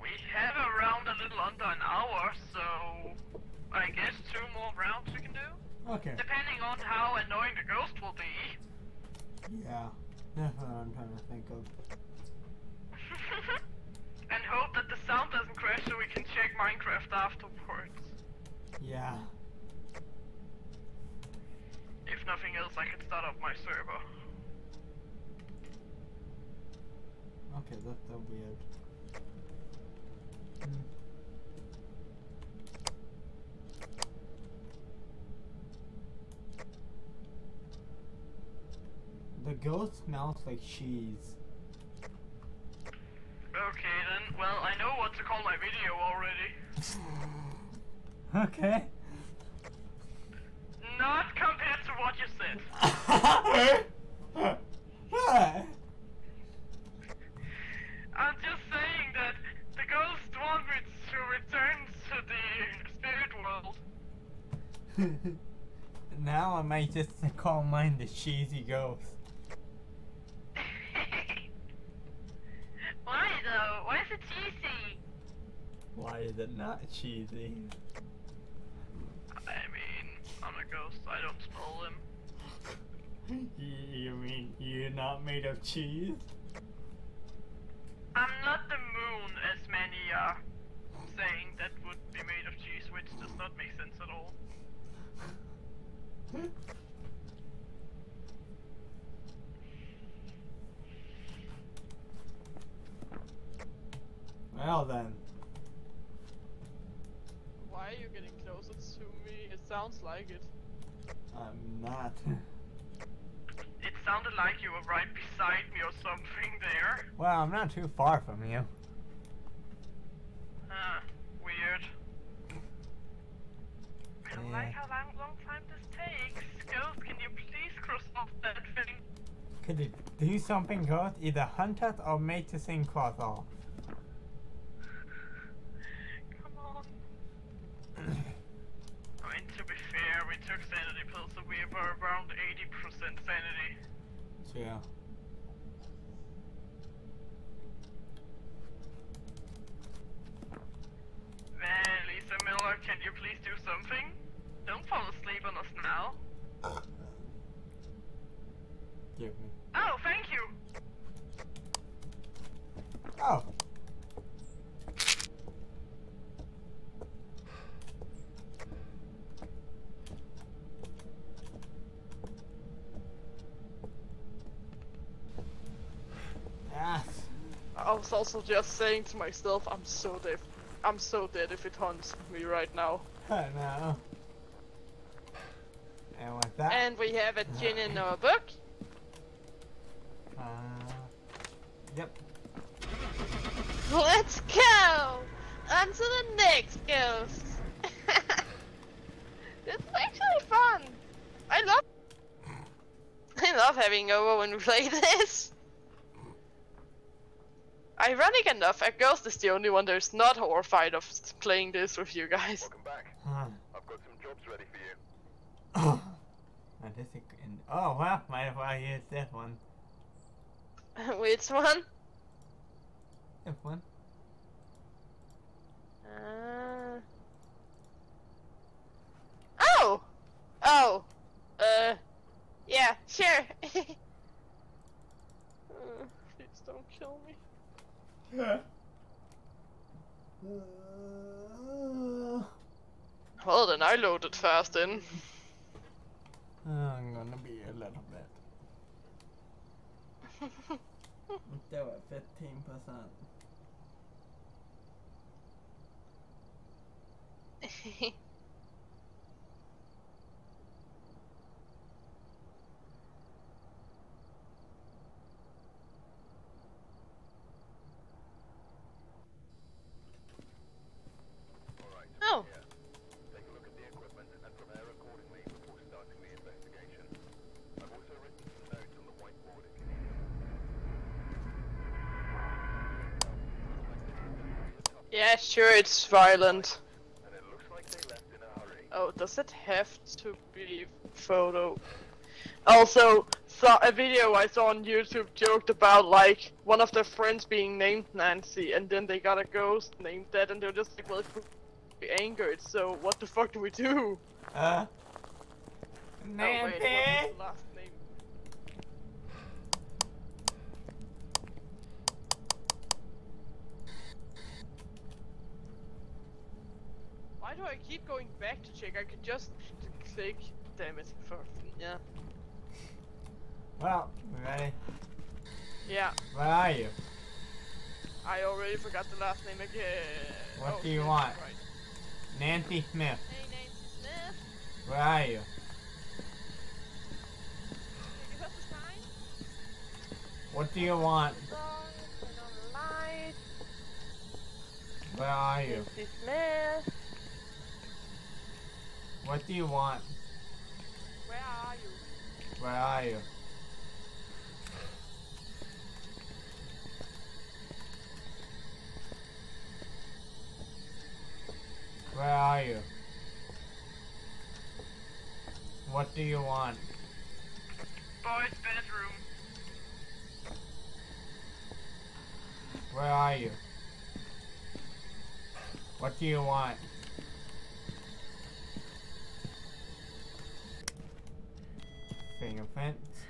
we have around a little under an hour, so I guess two more rounds we can do. Okay. Depending on how annoying the ghost will be. Yeah, that's what I'm trying to think of. and hope that the sound doesn't crash so we can check Minecraft afterwards. Yeah. If nothing else, I can start up my server. Okay, that's so weird. Hmm. The ghost smells like cheese. Okay then, well, I know what to call my video already. Okay. Not compared to what you said. what? I'm just saying that the ghost want me to return to the spirit world. now now I might just call mine the cheesy ghost. Why though? Why is it cheesy? Why is it not cheesy? I mean, I'm a ghost. I don't smell them. You, you mean you're not made of cheese? I'm not the moon, as many are saying that would be made of cheese, which does not make sense at all. Well then. Why are you getting closer to me? It sounds like it. I'm not. It sounded like you were right beside me or something there. Well, I'm not too far from you. Huh. Weird. I don't Yeah. like how long, long time this takes. Ghost, can you please cross off that thing? Could you do something good? Either hunt us or make the thing cross off. Around 80% sanity. Yeah. Well, Lisa Miller, can you please do something? Don't fall asleep on us now. Give me. Oh, thank you. Oh. Yes. I was also just saying to myself, I'm so dead. I'm so dead if it haunts me right now. I know. And with that, And we have a gin in our book. uh, yep. Let's go! On to the next ghost! this is actually fun! I love I love having over when we play this! Ironic enough, a ghost is the only one that's not horrified of playing this with you guys. Welcome back. Huh. I've got some jobs ready for you. Oh. Now this is in, oh well, might as well use this one. Which one? This one. Uh... Oh! Oh! Uh... Yeah, sure! Uh, please don't kill me. Well, then I loaded fast in. I'm gonna be a little bit. Still at fifteen percent. Alright. Oh. Yeah. Take a look at the equipment and prepare accordingly before starting the investigation. I've also written some notes on the whiteboard if you need them. yeah, sure, it's violent. And it looks like they left in a hurry. Oh, does it have to be photo? Also, saw a video I saw on YouTube joked about like one of their friends being named Nancy, and then they got a ghost named that, and they're just like, well, it be angered. So what the fuck do we do? Uh. Oh, wait, what's Nancy. his last name? Why do I keep going back to check? I could just click. Damn it. For yeah. Well, ready? Yeah. Where are you? I already forgot the last name again. What Oh, do you shit, want? Right. Nancy Smith. Hey, Nancy Smith. Where are you? Did you have the sign? What do you want? Song, turn on the light. Where are you? Nancy Smith. What do you want? Where are you? Where are you? Where are you? What do you want? Boys' bedroom. Where are you? What do you want? Fingerprints?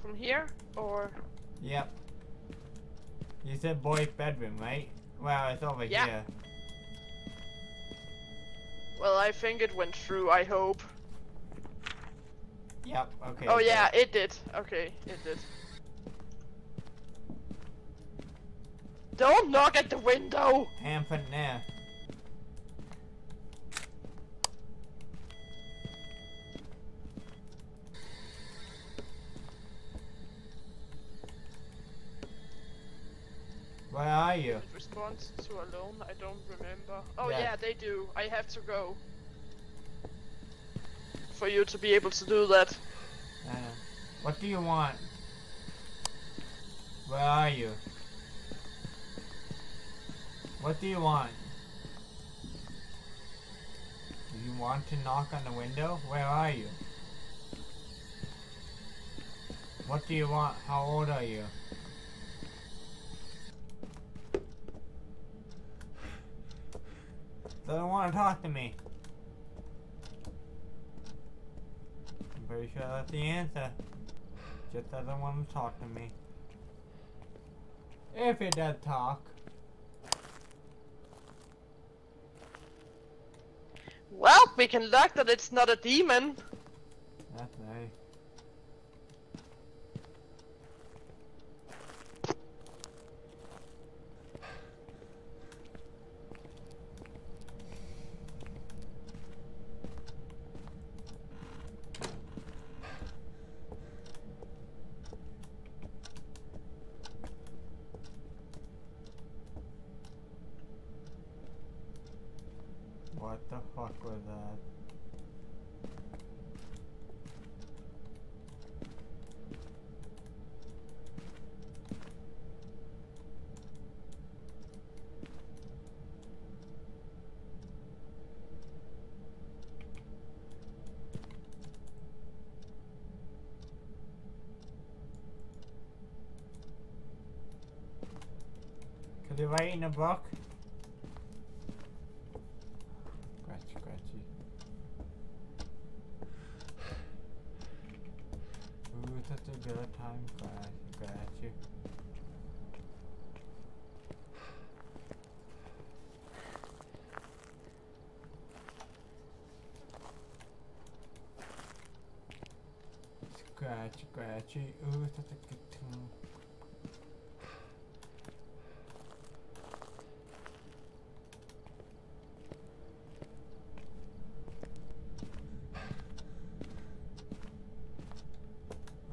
From here? Or. Yep. You said boy's bedroom, right? Well, it's over Yeah. here. Well, I think it went through, I hope. Yep, okay. oh, yeah, it did. Okay, it did. Don't knock at the window! Handprint there. Where are you? Response to alone, I don't remember. Oh Yeah. yeah, they do. I have to go. For you to be able to do that. Uh, what do you want? Where are you? What do you want? Do you want to knock on the window? Where are you? What do you want? How old are you? Doesn't want to talk to me. I'm pretty sure that's the answer. Just doesn't want to talk to me. If it does talk. Well, we can luck that it's not a demon. That's nice. What the fuck was that? Could you write in a book? Scratchy, scratchy. Ooh, such a good time, scratchy, scratchy. Scratchy, scratchy. Ooh, such a good time.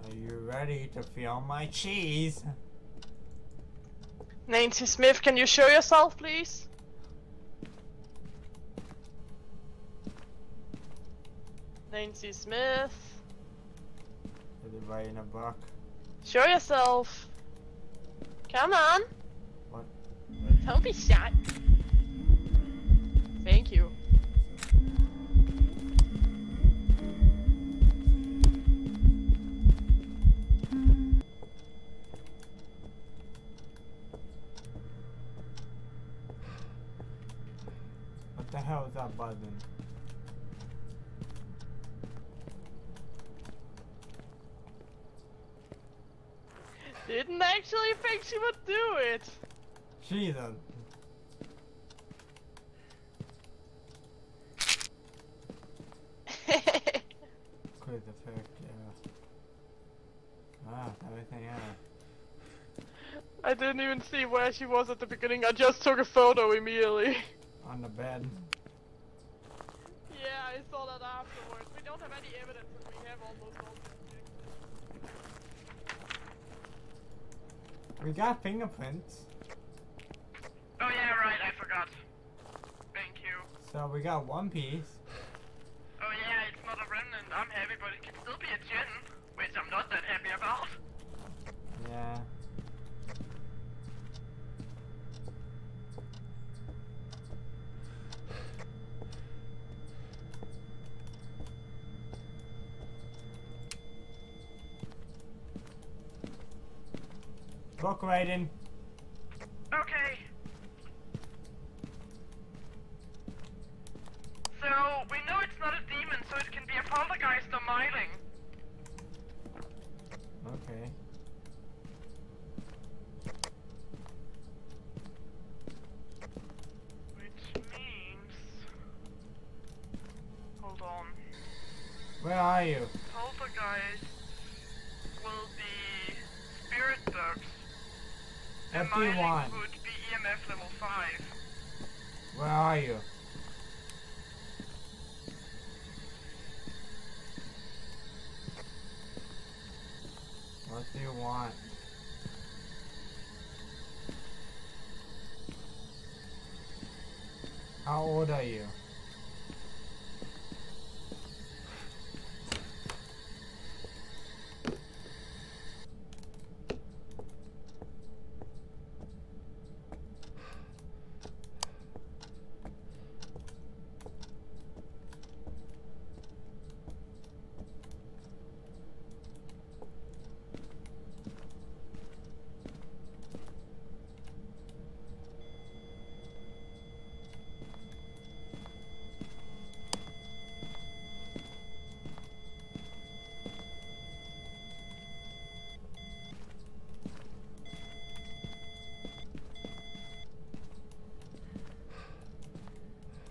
Are you ready to feel my cheese? Nancy Smith, can you show yourself, please? Nancy Smith, right in a book? show yourself. Come on. What? Don't be shy. That button? Didn't actually think she would do it. Jesus. Quiz effect, yeah. Ah, everything else. I didn't even see where she was at the beginning. I just took a photo immediately. On the bed. Yeah, I saw that afterwards. We don't have any evidence and we have almost all the We got fingerprints. Oh yeah, right, I forgot. Thank you. So we got one piece. Oh yeah, it's not a revenant. I'm happy, but it can still be a Jinn, which I'm not that happy about. Yeah. Look, Raiden. Okay. So, we know it's not a demon, so it can be a poltergeist or Myling. Okay. Which means... Hold on. Where are you? Poltergeist will be spirit box. What and do you Myling want? would be EMF level 5. Where are you? What do you want? How old are you?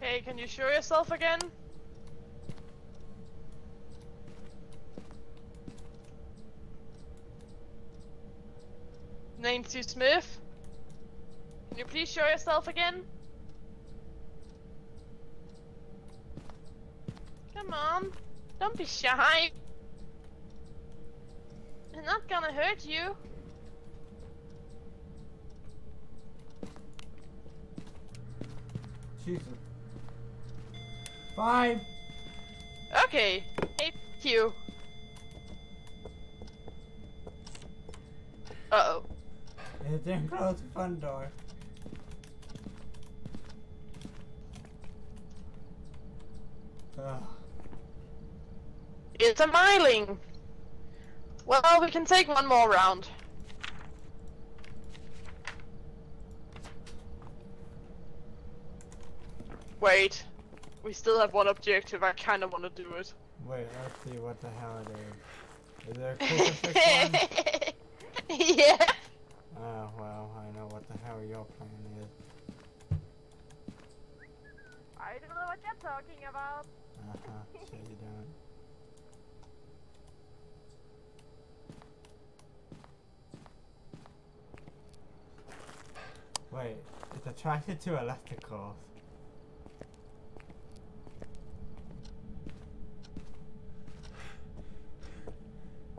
Hey, can you show yourself again? Nancy Smith? Can you please show yourself again? Come on, don't be shy. It's not gonna hurt you. Five. Okay, hey, you. Uh oh. It didn't close the front door. Ugh. It's a Myling. Well, we can take one more round. Wait, we still have one objective. I kind of want to do it. Wait, let's see what the hell it is. Is there a crucifix one? yeah. Oh, well, I know what the hell your plan is. I don't know what you're talking about. Uh-huh, sure you don't. Wait, it's attracted to electricals.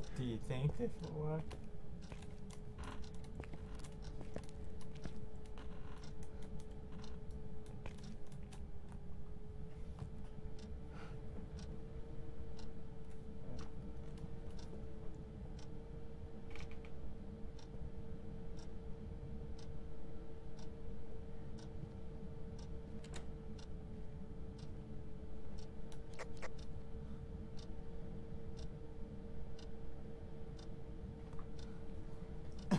Do you think this will work?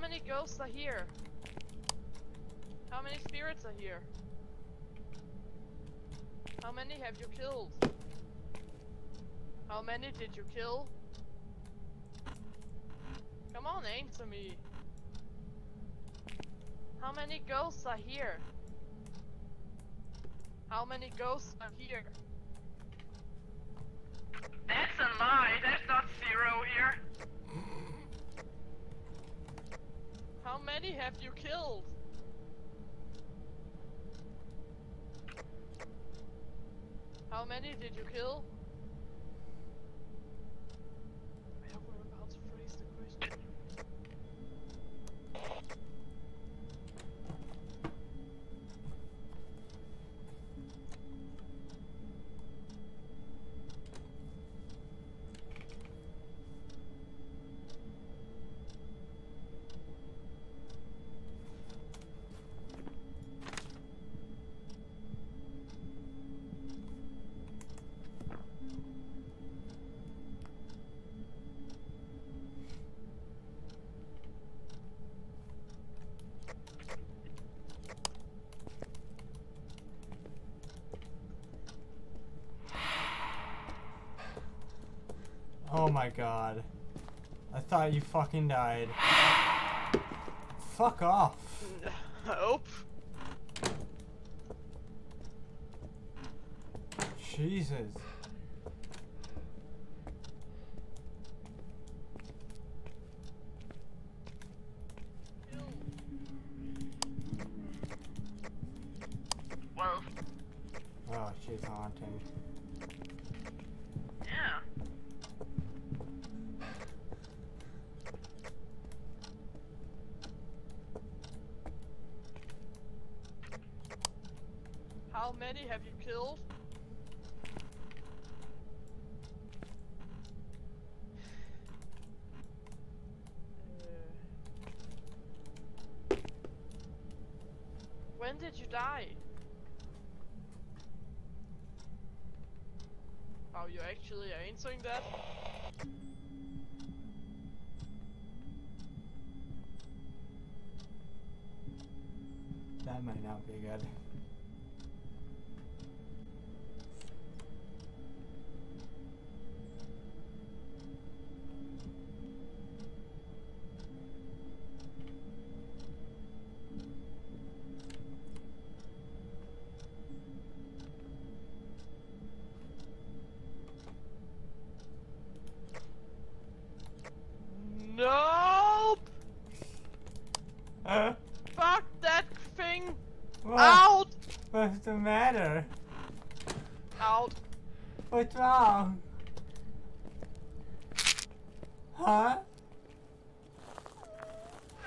many ghosts are here? How many spirits are here? How many have you killed? How many did you kill? Come on, answer me. How many ghosts are here? How many ghosts are here? That's a lie. There's not zero here. How many have you killed? How many did you kill? I hope we're about to phrase the question. Oh my god. I thought you fucking died. Fuck off. Hope. Jesus. Well, Oh, she's haunting. yeah. How many have you killed? Uh, When did you die? Oh, you actually are answering that? That might not be good. Nope! Uh, Fuck that thing! what? Out! What's the matter? Out! What's wrong? Huh?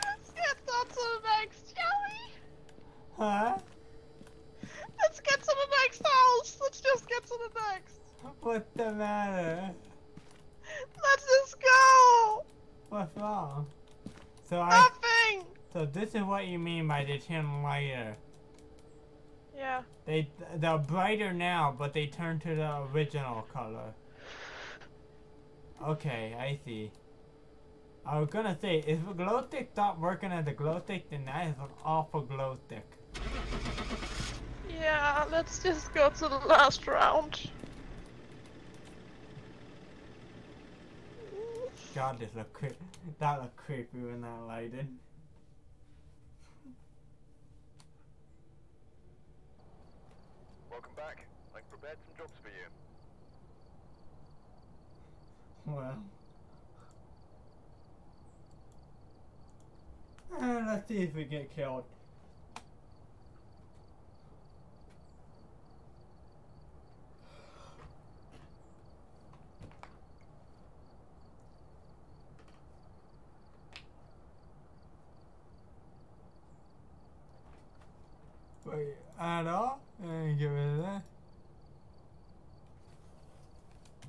Let's get on to the next, shall we? Huh? Let's get to the next house! Let's just get to the next! What's the matter? Let's just go! What's wrong? So I Nothing! so this is what you mean by they turn lighter. They they're brighter now, but they turn to the original color. Okay, I see. I was gonna say, if the glow stick stopped working as a glow stick, then that is an awful glow stick. Yeah, let's just go to the last round. God, this look cre- that look creepy when that lighted. Welcome back. I've prepared some jobs for you. Well. Uh, let's see if we get killed. Wait, at all? And get rid of that.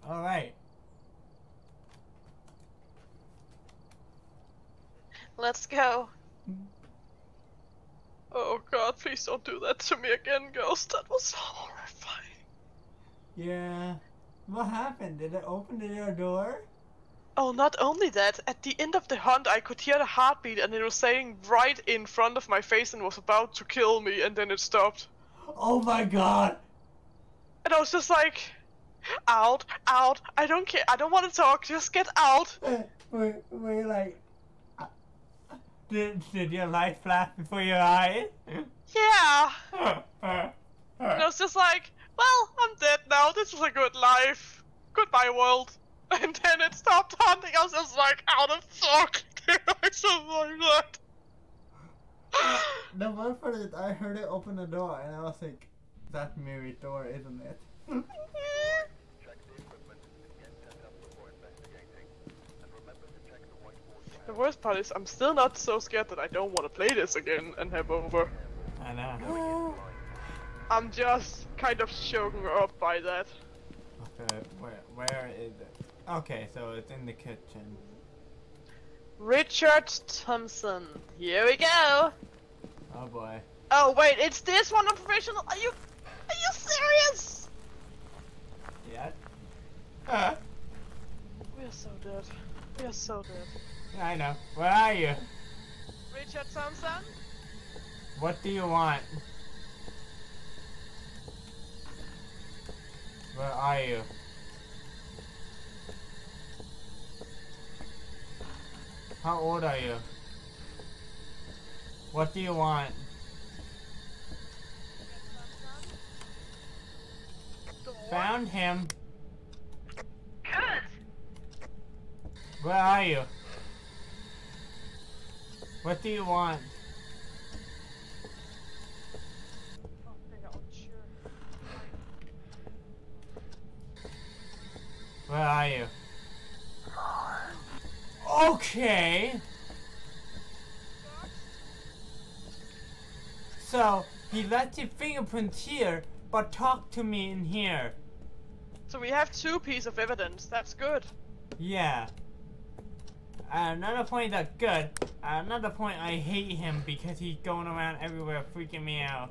Alright. Let's go. Oh god, please don't do that to me again, Ghost. That was horrifying. Yeah. What happened? Did it open the other door? Oh, not only that, at the end of the hunt, I could hear the heartbeat and it was saying right in front of my face and was about to kill me, and then it stopped. Oh my god! And I was just like, out, out, I don't care, I don't want to talk, just get out. Wait, wait, like. uh, Did, did your light flash before your eyes? Yeah. And I was just like, well, I'm dead now, this was a good life. Goodbye, world. And then it stopped hunting, I was like, how the fuck did I survive that? The one part that I heard it open the door and I was like, that mirror door, isn't it? The equipment and get set up before investigating. And remember to check the whiteboard. The worst part is I'm still not so scared that I don't want to play this again and have over. I know. I'm just kind of shaken up by that. Okay, where, where is it? Okay, so it's in the kitchen. Richard Thompson. Here we go. Oh boy. Oh wait, it's this one operational. Are you, are you serious? Yeah? Uh, We're so dead. We're so dead. I know. Where are you? Richard Thompson. What do you want? Where are you? How old are you? What do you want? Found him. Good. Where are you? What do you want? Where are you? Okay. So he left his fingerprints here, but talk to me in here. So we have two pieces of evidence. That's good. Yeah. At another point that's good. At another point I hate him because he's going around everywhere freaking me out.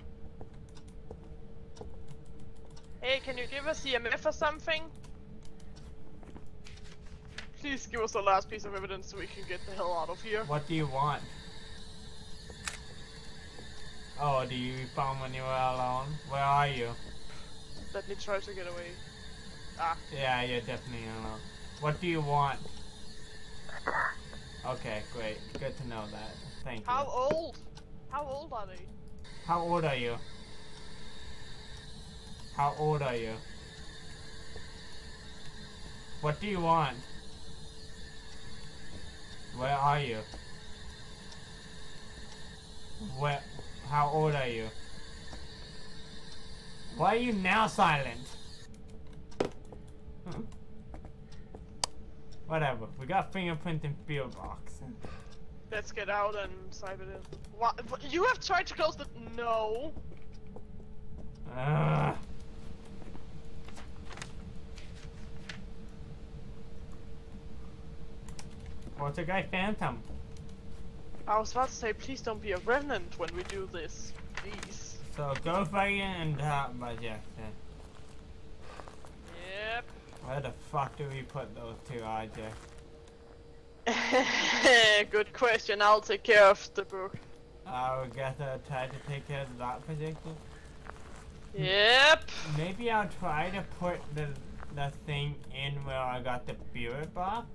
Hey, can you give us EMF or something? Please give us the last piece of evidence so we can get the hell out of here. What do you want? Oh, do you found when you were alone? Where are you? Let me try to get away. Ah, Yeah, you're definitely alone. What do you want? Okay, great. Good to know that. Thank you. how old? How old are they? How old are you? How old are you? What do you want? Where are you? Where? How old are you? Why are you now silent? Hmm. Whatever. We got fingerprint and field box. Let's get out and cyber it. What? You have tried to close the. No. Ugh. What's a guy Phantom? I was about to say, please don't be a revenant when we do this. Please. So go fighting and uh, but yeah. yeah. Yep. Where the fuck do we put those two objects? Good question. I'll take care of the book. I would guess I'll try to take care of that projector. Yep. Maybe I'll try to put the the thing in where I got the spirit box.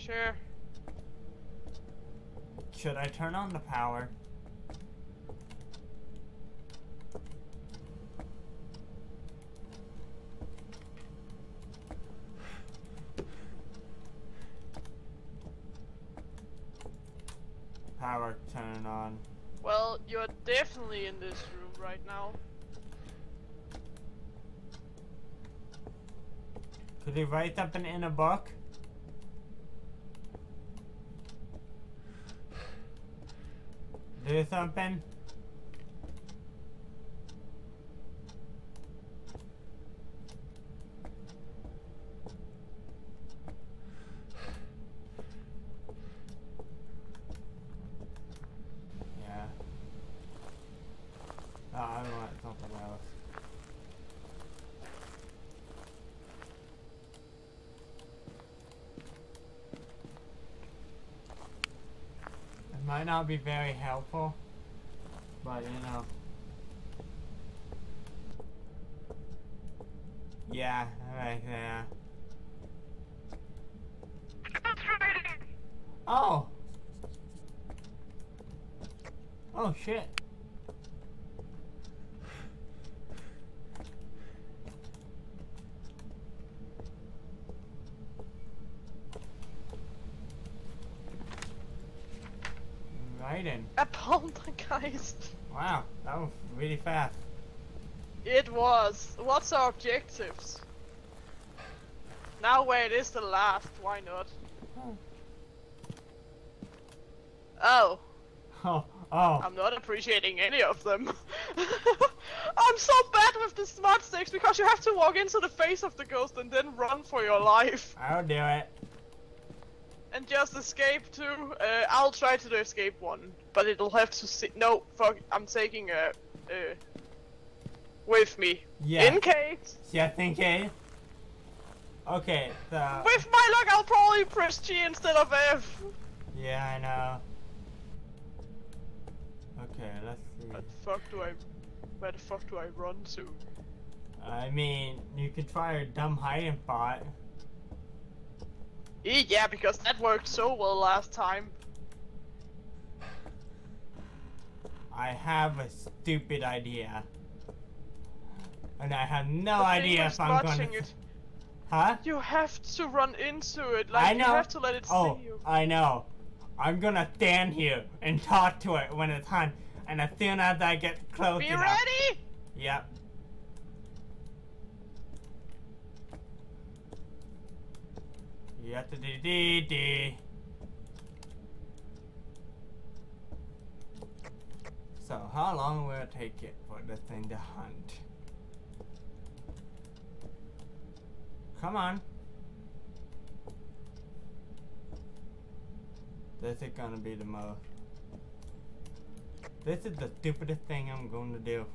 Sure. Should I turn on the power? Power turn on. Well, you're definitely in this room right now. Could you write something in a book? Do something? Yeah. Oh, I want something else. It might not be very helpful, but you know. Yeah, right there. Oh! Oh shit. Right in. A poltergeist. Wow, that was really fast. It was. What's our objectives? Now wait, is the last. Why not? Oh. Oh, Oh, oh. I'm not appreciating any of them. I'm so bad with the smudge sticks because you have to walk into the face of the ghost and then run for your life. I'll do it. And just escape too. Uh, I'll try to do escape one, but it'll have to sit. No, fuck. I'm taking a. Uh, with me. Yeah. In case. Just in case. Okay, so. With my luck, I'll probably press G instead of F. Yeah, I know. Okay, let's see. Where the fuck do I? Where the fuck do I run to? I mean, you could try a dumb hiding spot. Yeah, because that worked so well last time. I have a stupid idea. And I have no The idea if I'm gonna. watching it, Huh? you have to run into it. Like I know. you have to let it oh, see you. I know. I'm gonna stand here and talk to it when it's hunt, and as soon as I get close Be enough. ready! Yep. Yep. Dee dee dee. So, how long will it take it for the thing to hunt? Come on. This is gonna be the most. This is the stupidest thing I'm going to do.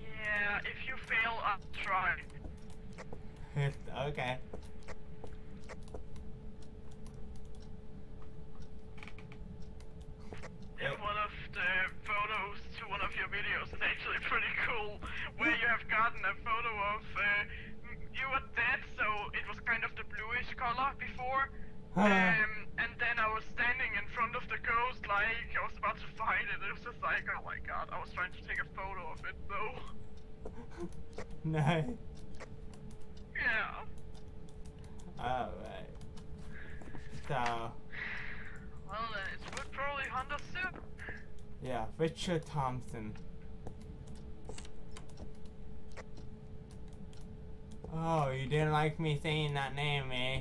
Yeah, if you fail, I'll try. okay. Yeah, one of the photos to one of your videos is actually pretty cool, where you have gotten a photo of uh, you were dead, so it was kind of the bluish color before. Um, and then I was standing in front of the ghost, like I was about to fight it. It was just like, oh my god, I was trying to take a photo of it, though. nice. Yeah. Alright. So, Well, then it would probably hunt us soon. yeah, Richard Thompson. Oh, you didn't like me saying that name, eh?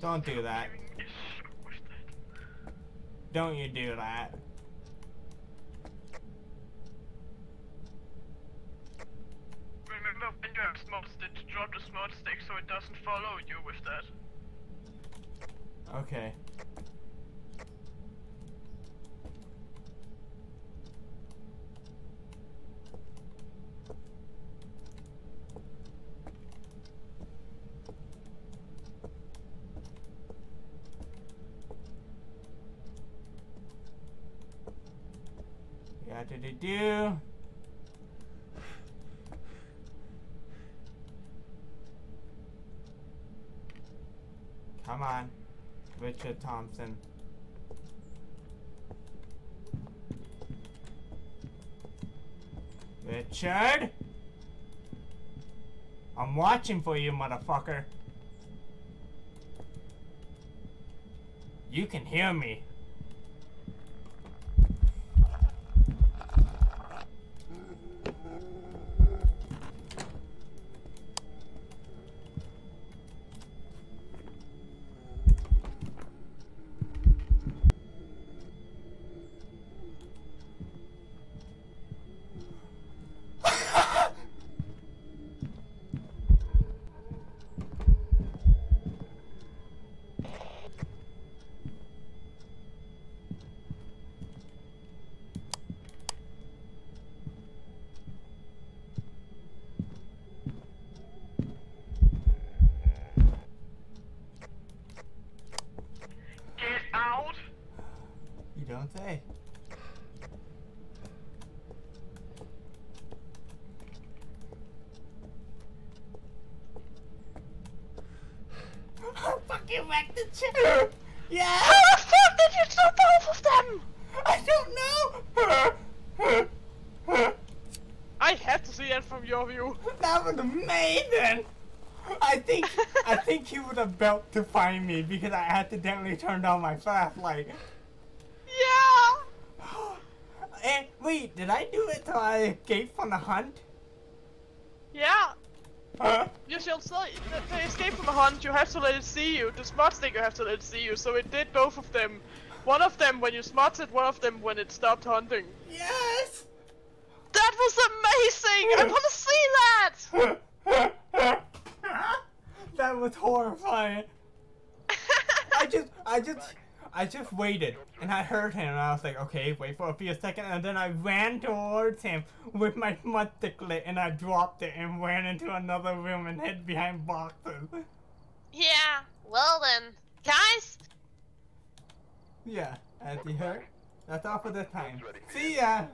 Don't do that. Don't you do that. Remember when you have smudge stick, drop the smudge stick so it doesn't follow you with that. Okay. Yeah, do do do. Come on, Richard Thompson. Richard? I'm watching for you, motherfucker. You can hear me. Get out! You don't say. I'll fucking wreck the chair! Yeah! How the fuck did you kill both of them? I don't know! I have to see that from your view. That was amazing! I think I think he would have built to find me because I accidentally turned on my flashlight. Yeah! Eh, wait, did I do it till I escaped from the hunt? Yeah! Huh? You shall say that they escape from a hunt, you have to let it see you. The smudge stick you have to let it see you, so it did both of them. One of them when you smudged, one of them when it stopped hunting. Yes! That was amazing! I wanna see that! that was horrifying. I just, I just, I just waited, and I heard him, and I was like, okay, wait for a few seconds, and then I ran towards him with my smudge stick lit, and I dropped it and ran into another room and hid behind boxes. yeah, well then. Guys, Yeah, as you heard, that's all for this time. See ya!